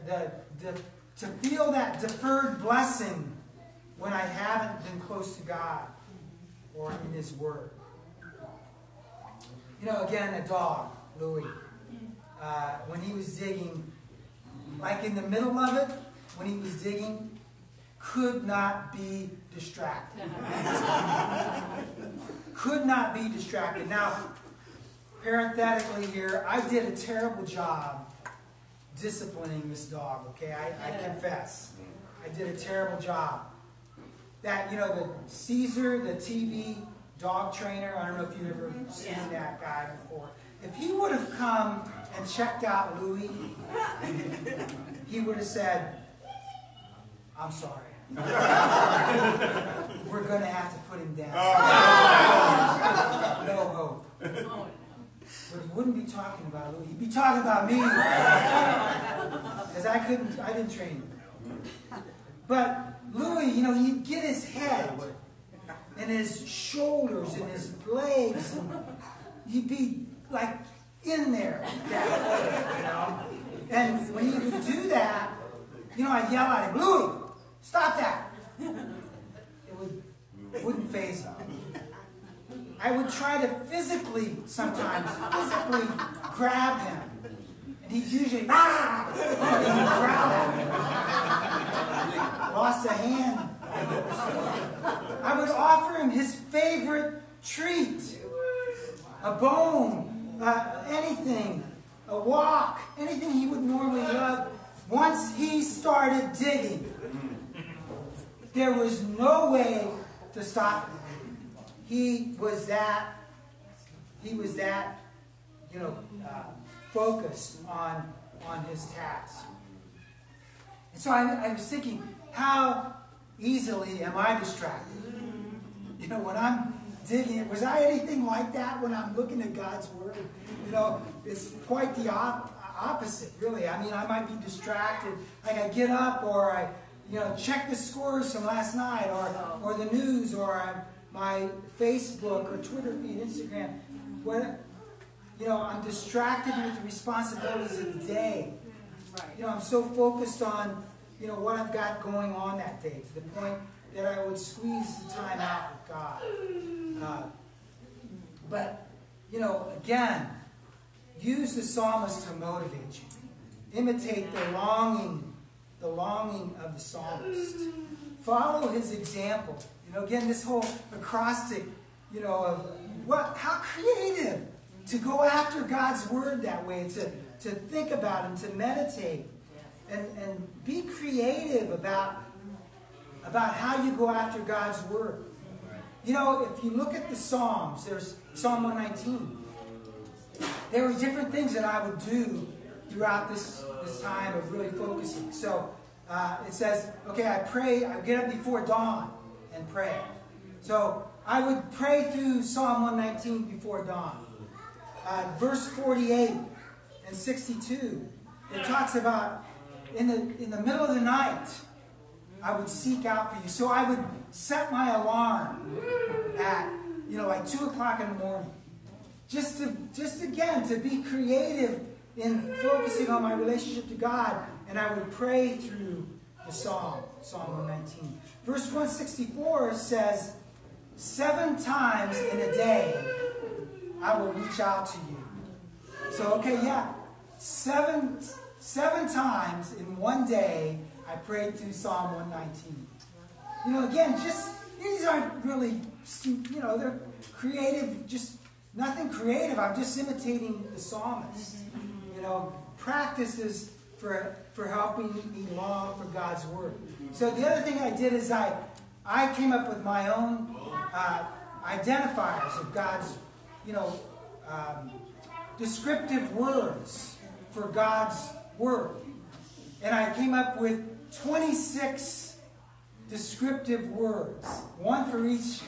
the, to feel that deferred blessing when I haven't been close to God or in His Word. You know, again, a dog, Louis, uh, when he was digging, like in the middle of it, when he was digging, could not be distracted. *laughs* could not be distracted. Now, parenthetically here, I did a terrible job disciplining this dog, okay? I, I confess. I did a terrible job. That, you know, the Cesar, the TV dog trainer, I don't know if you've ever seen that guy before. If he would have come and checked out Louis, he would have said, I'm sorry. We're going to have to put him down. no hope. But he wouldn't be talking about Louis. He'd be talking about me. Because I couldn't, I didn't train him. But Louis, you know, he'd get his head and his shoulders and his legs. And he'd be like in there. You know? And when you do that, you know, I'd yell at him, Louis, stop that. It, would, wouldn't phase him. I would try to physically, sometimes, physically grab him. And he'd usually, ah! Growl. Lost a hand. I would offer him his favorite treat. A bone, uh, anything, a walk, anything he would normally love. Once he started digging, there was no way to stop him he was that, he was that, you know, uh, focused on, on his task. And so I, I was thinking, how easily am I distracted? You know, when I'm digging, was I anything like that when I'm looking at God's Word? You know, it's quite the op opposite, really. I mean, I might be distracted. Like I get up or I, you know, check the scores from last night or, oh. or the news or I'm my Facebook or Twitter feed, Instagram, when you know I'm distracted with the responsibilities of the day. You know, I'm so focused on you know what I've got going on that day to the point that I would squeeze the time out with God. But you know, again, use the psalmist to motivate you. Imitate the longing, the longing of the psalmist. Follow his example. You know, again, this whole acrostic, you know, of what, how creative to go after God's word that way, to, to think about and to meditate. And, and be creative about about how you go after God's word. You know, if you look at the Psalms, there's Psalm 119. There were different things that I would do throughout this, this time of really focusing. So uh, it says, okay, I pray, I get up before dawn and pray. So I would pray through Psalm 119 before dawn. Uh, verse 48 and 62, it talks about in the, in the middle of the night, I would seek out for you. So I would set my alarm at, you know, like 2 o'clock in the morning. Just to, just again, to be creative in focusing on my relationship to God. And I would pray through the Psalm, Psalm 119. Verse 164 says, Seven times in a day I will reach out to you. So, okay, yeah. Seven, seven times in one day I prayed through Psalm 119. You know, again, just, these aren't really, you know, they're creative, just nothing creative. I'm just imitating the psalmist. You know, practices for, for helping me long for God's word. So the other thing I did is I, I came up with my own uh, identifiers of God's, you know, um, descriptive words for God's word. And I came up with 26 descriptive words, one for each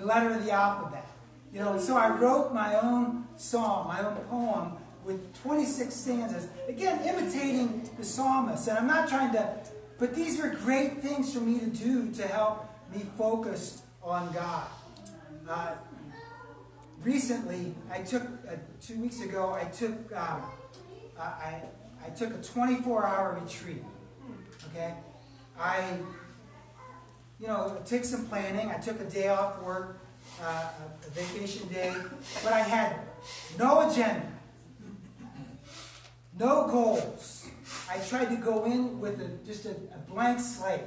letter of the alphabet. You know, so I wrote my own song, my own poem with 26 stanzas. Again, imitating the psalmist. And I'm not trying to, but these were great things for me to do to help me focus on God. Uh, recently, I took, uh, two weeks ago, I took, um, I, I took a 24-hour retreat. Okay? I, you know, took some planning. I took a day off work, uh, a vacation day, but I had no agenda, no goals. I tried to go in with a, just a, a blank slate.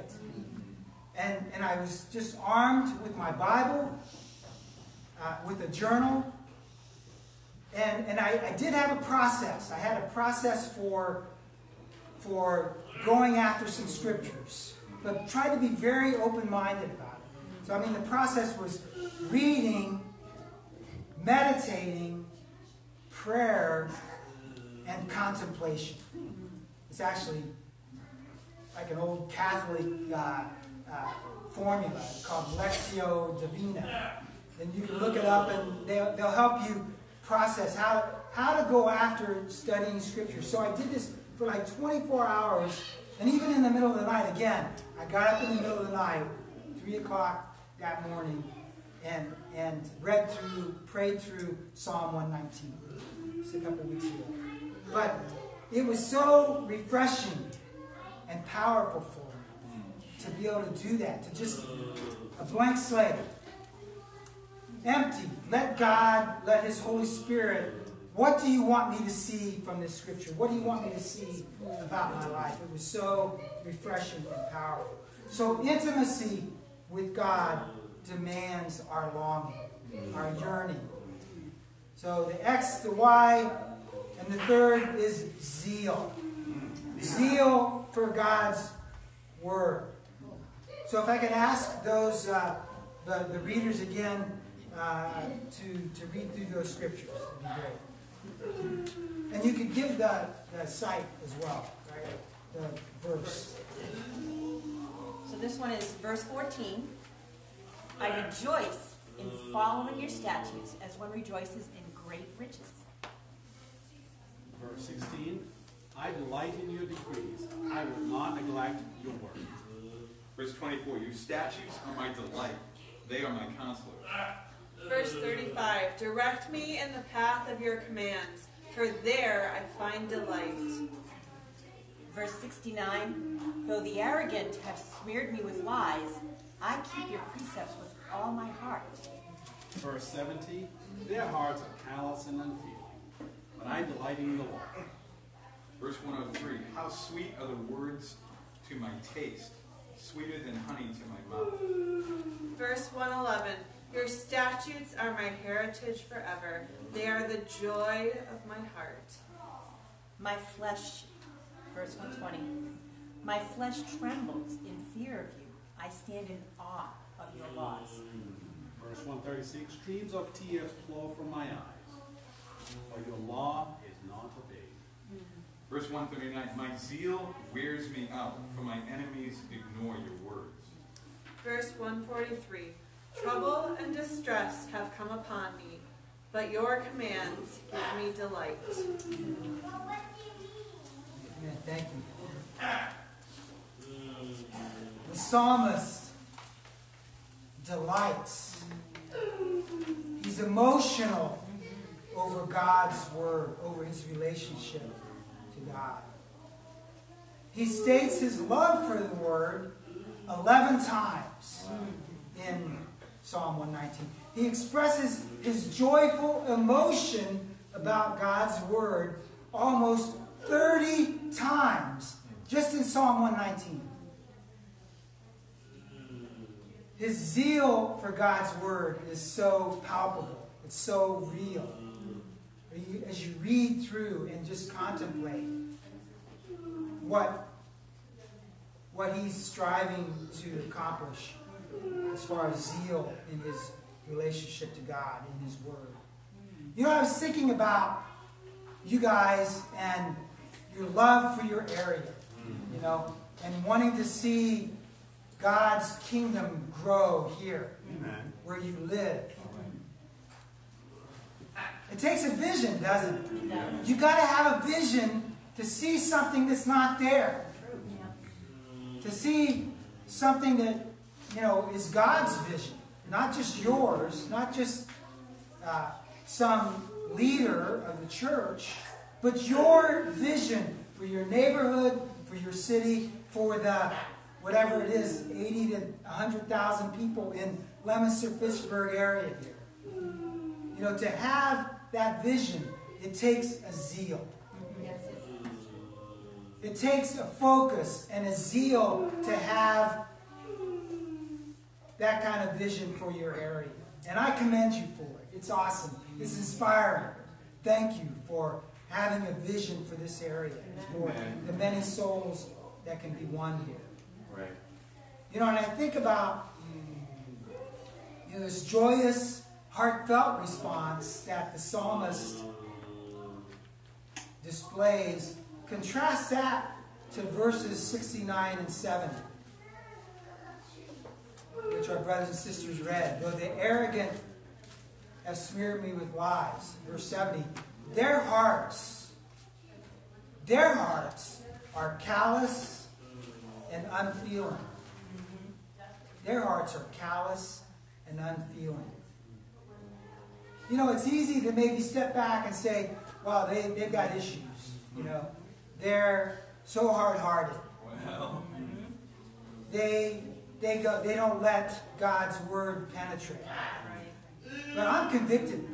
And, and I was just armed with my Bible, uh, with a journal. And, and I, I did have a process. I had a process for, for going after some scriptures, but tried to be very open-minded about it. So, I mean, the process was reading, meditating, prayer, and contemplation. It's actually like an old Catholic uh, uh, formula called Lectio Divina. And you can look it up and they'll, they'll help you process how, how to go after studying Scripture. So I did this for like 24 hours, and even in the middle of the night, again, I got up in the middle of the night, 3 o'clock that morning, and, and read through, prayed through Psalm 119. Just a couple weeks ago. But it was so refreshing and powerful for me to be able to do that, to just a blank slate. Empty. Let God, let His Holy Spirit, what do you want me to see from this scripture? What do you want me to see about my life? It was so refreshing and powerful. So intimacy with God demands our longing, our yearning. So the X, the Y, and the third is zeal. Zeal for God's Word. So if I could ask those, uh, the, the readers again, uh, to, to read through those scriptures, that'd be great. And you could give the, the site as well, right? The verse. So this one is verse 14. I rejoice in following your statutes as one rejoices in great riches. Verse 16, I delight in your decrees. I will not neglect your word. Verse 24, your statutes are my delight. They are my counselor. Verse 35 Direct me in the path of your commands, for there I find delight. Verse 69 Though the arrogant have smeared me with lies, I keep your precepts with all my heart. Verse 70, their hearts are callous and unfeeling, but I delight in the law. Verse 103, how sweet are the words to my taste, sweeter than honey to my mouth. Verse 111 Your statutes are my heritage forever, they are the joy of my heart. My flesh, verse 120, my flesh trembles in fear of you, I stand in awe of your laws. Verse 136 Streams of tears flow from my eyes, for your law is not obeyed. Verse 139, my zeal wears me out, for my enemies ignore your words. Verse 143 Trouble and distress have come upon me, but your commands give me delight. Amen. Thank you. The psalmist delights. He's emotional over God's word, over his relationship to God. He states his love for the word 11 times in Psalm 119. He expresses his joyful emotion about God's word almost 30 times just in Psalm 119. His zeal for God's word is so palpable, it's so real. As you read through and just contemplate what, what he's striving to accomplish as far as zeal in his relationship to God, in his word. You know, I was thinking about you guys and your love for your area, you know, and wanting to see God's kingdom grow here, Amen. where you live. It takes a vision, doesn't it? You got to have a vision to see something that's not there. To see something that, you know, is God's vision, not just yours, not just uh, some leader of the church, but your vision for your neighborhood, for your city, for the whatever it is, 80 to 100,000 people in Leominster, Fitchburg area here. You know, to have that vision, it takes a zeal. It takes a focus and a zeal to have that kind of vision for your area. And I commend you for it. It's awesome. It's inspiring. Thank you for having a vision for this area, for the many souls that can be won here. Right. You know, and I think about you know, this joyous, heartfelt response that the psalmist displays. Contrast that to verses 69 and 70, which our brothers and sisters read. Though the arrogant have smeared me with lies. Verse 70. Their hearts, their hearts are callous and unfeeling. Their hearts are callous and unfeeling. You know, it's easy to maybe step back and say, wow, they, they've got issues. You know, they're so hard-hearted. Well, They, they, go, they don't let God's word penetrate. But I'm convicted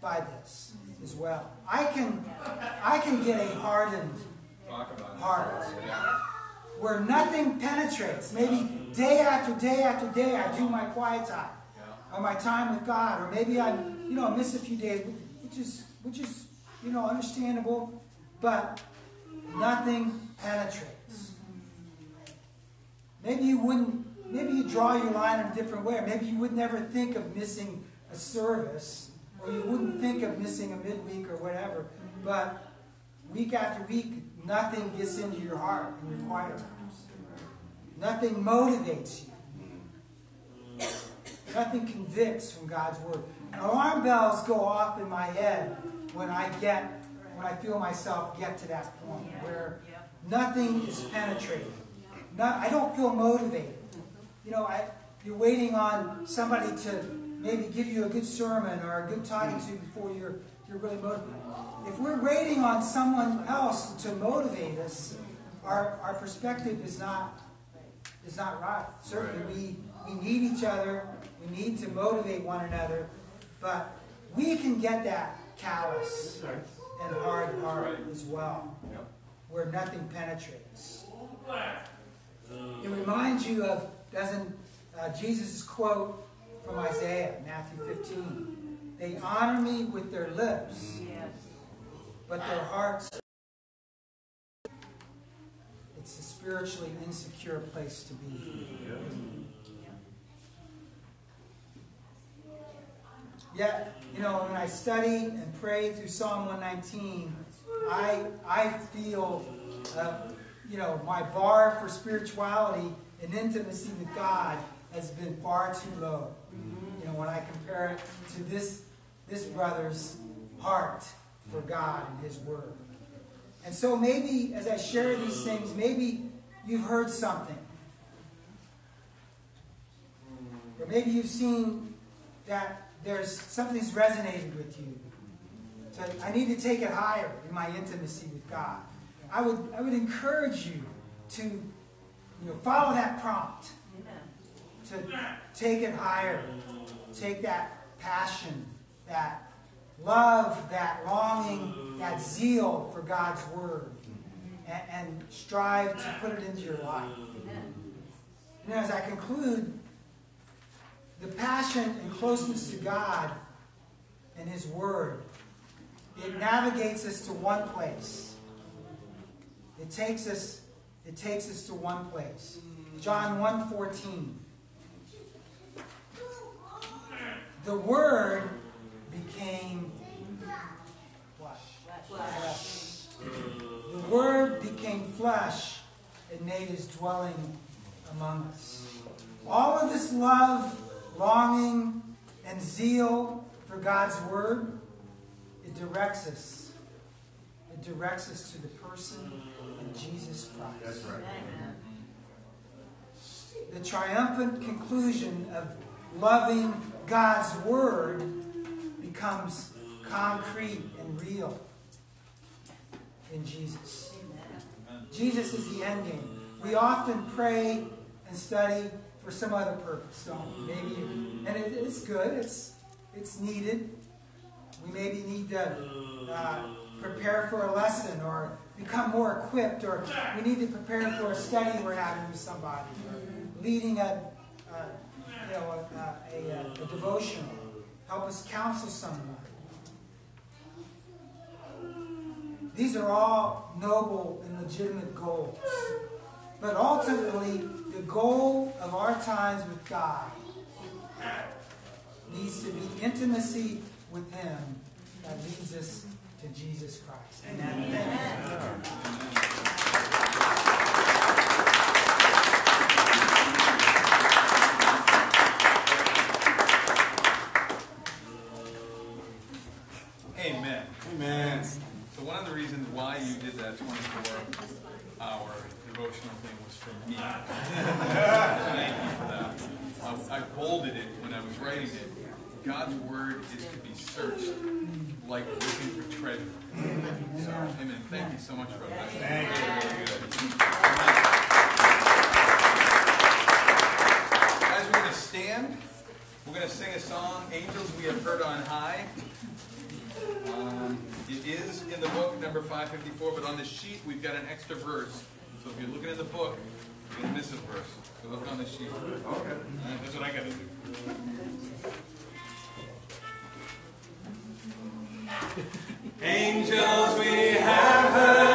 by this as well. I can, I can get a hardened heart where nothing penetrates. Maybe day after day after day, I do my quiet time or my time with God, or maybe I, you know, miss a few days, which is, which is, you know, understandable, but nothing penetrates. Maybe you wouldn't, maybe you draw your line in a different way. Maybe you would never think of missing a service, or you wouldn't think of missing a midweek or whatever. But week after week, nothing gets into your heart in your quiet times. Nothing motivates you. Nothing convicts from God's word. And alarm bells go off in my head when I get, when I feel myself get to that point where nothing is penetrating. Not, I don't feel motivated. You know, I, you're waiting on somebody to maybe give you a good sermon or a good talking to before you're, you're really motivated. If we're waiting on someone else to motivate us, our, our perspective is not, is not right. Certainly, we, we need each other. We need to motivate one another. But we can get that callous and hard heart as well, where nothing penetrates. It reminds you of, doesn't uh, Jesus' quote from Isaiah, Matthew 15. They honor me with their lips, but their hearts. It's a spiritually insecure place to be. Yet, you know, when I study and pray through Psalm 119, I, I feel, uh, you know, my bar for spirituality and intimacy with God has been far too low. Mm-hmm. You know, when I compare it to this, this brother's heart for God and His Word. And so maybe as I share these things, maybe you've heard something. Or maybe you've seen that there's something's resonated with you. So I need to take it higher in my intimacy with God. I would, I would encourage you to you know, follow that prompt. To take it higher. Take that passion, that love, that longing, that zeal for God's Word. And, and strive to put it into your life. And as I conclude, the passion and closeness to God and His Word, it navigates us to one place. It takes us, it takes us to one place. John 1.14. The Word became? Flesh. The Word became flesh and made His dwelling among us. All of this love longing and zeal for God's Word, it directs us. It directs us to the person Jesus Christ. That's right. The triumphant conclusion of loving God's Word becomes concrete and real in Jesus. Jesus is the end game. We often pray and study for some other purpose, don't we? Maybe, and it, it's good. It's it's needed. We maybe need to uh, prepare for a lesson or become more equipped, or we need to prepare for a study we're having with somebody, or leading a, a you know a, a, a, a devotional. Help us counsel someone. These are all noble and legitimate goals. But ultimately, the goal of our times with God needs to be intimacy with Him that leads us to Jesus Christ. Amen. Amen. Amen. So one of the reasons why you did that 24-hour devotional thing was for me. *laughs* Thank you for that. I, I bolded it when I was writing it. God's word is to be searched like looking for treasure. So, amen. Thank you so much for that. Thank you. Guys, we're going to stand. We're going to sing a song, Angels We Have Heard on High. Um, it is in the book, number 554, but on the sheet we've got an extra verse. So if you're looking in the book, you're going to miss a verse. So look on the sheet. Okay. That's what I got to do. Angels we have heard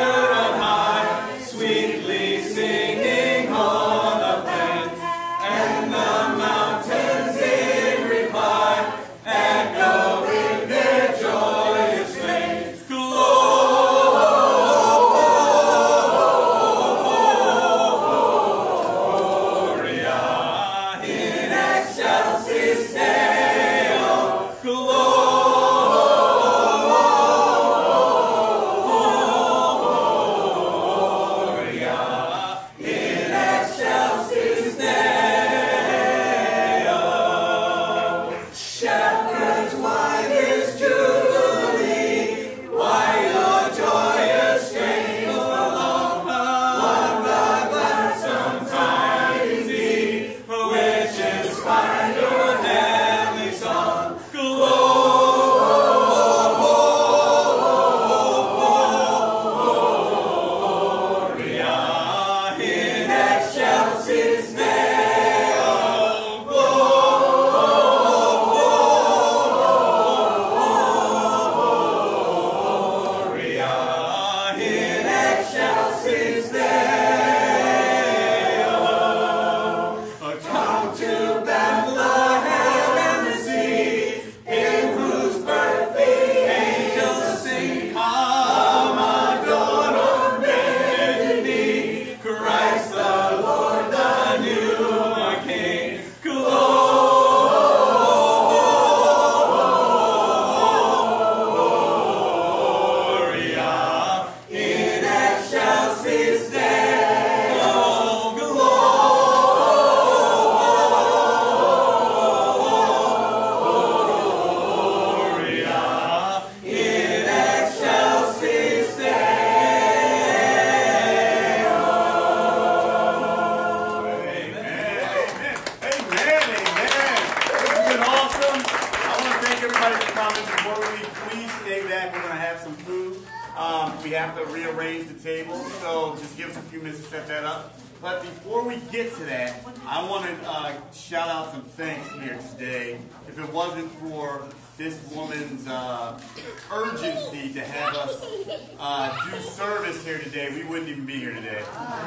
uh, do service here today, we wouldn't even be here today.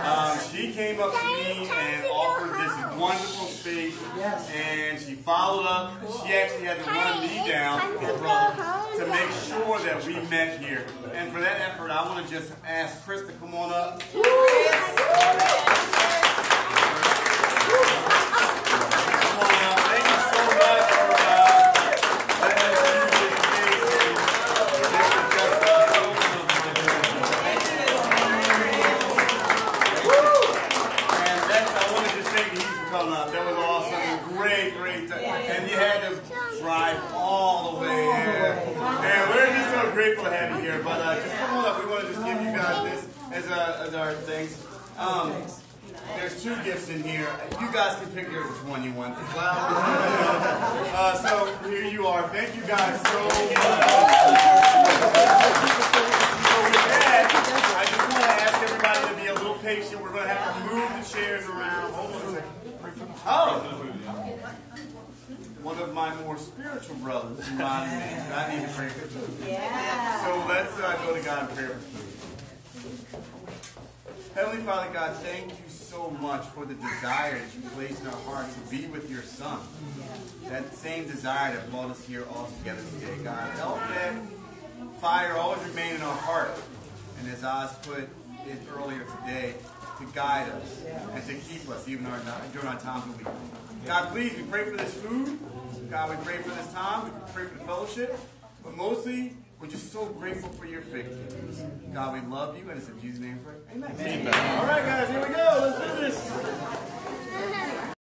Um, she came up to me and offered this wonderful space, and she followed up. She actually had to run me down, her brother, to make sure that we met here. And for that effort, I want to just ask Chris to come on up. Come on up. Thank you so much for uh, letting us use this space and this is just a And that's, I wanted to thank you for coming up. That was awesome. Great, great. time. And you had to drive all the way here. And we're just so grateful to have you here. But uh, just come on up. We want to just give you guys this as, uh, as our thanks. Um, there's two gifts in here. You guys can pick your which one you want. Well, *laughs* uh, so here you are. Thank you guys so much. I just want to ask everybody to be a little patient. We're going to have to move the chairs around. Hold on a second. Oh! One of my more spiritual brothers reminded me that I need to pray for food. Yeah. So let's uh, go to God in prayer for food. Heavenly Father God, thank you so much for the desire that you placed in our hearts to be with your Son. That same desire that brought us here all together today, God. Help that fire always remain in our heart. And as Oz put it earlier today, to guide us and to keep us even our, during our times of weakness. God, please, we pray for this food. God, we pray for this time. We pray for the fellowship. But mostly, we're just so grateful for your faithfulness. God, we love you, and it's in Jesus' name we pray. Amen. Amen. All right, guys, here we go. Let's do this.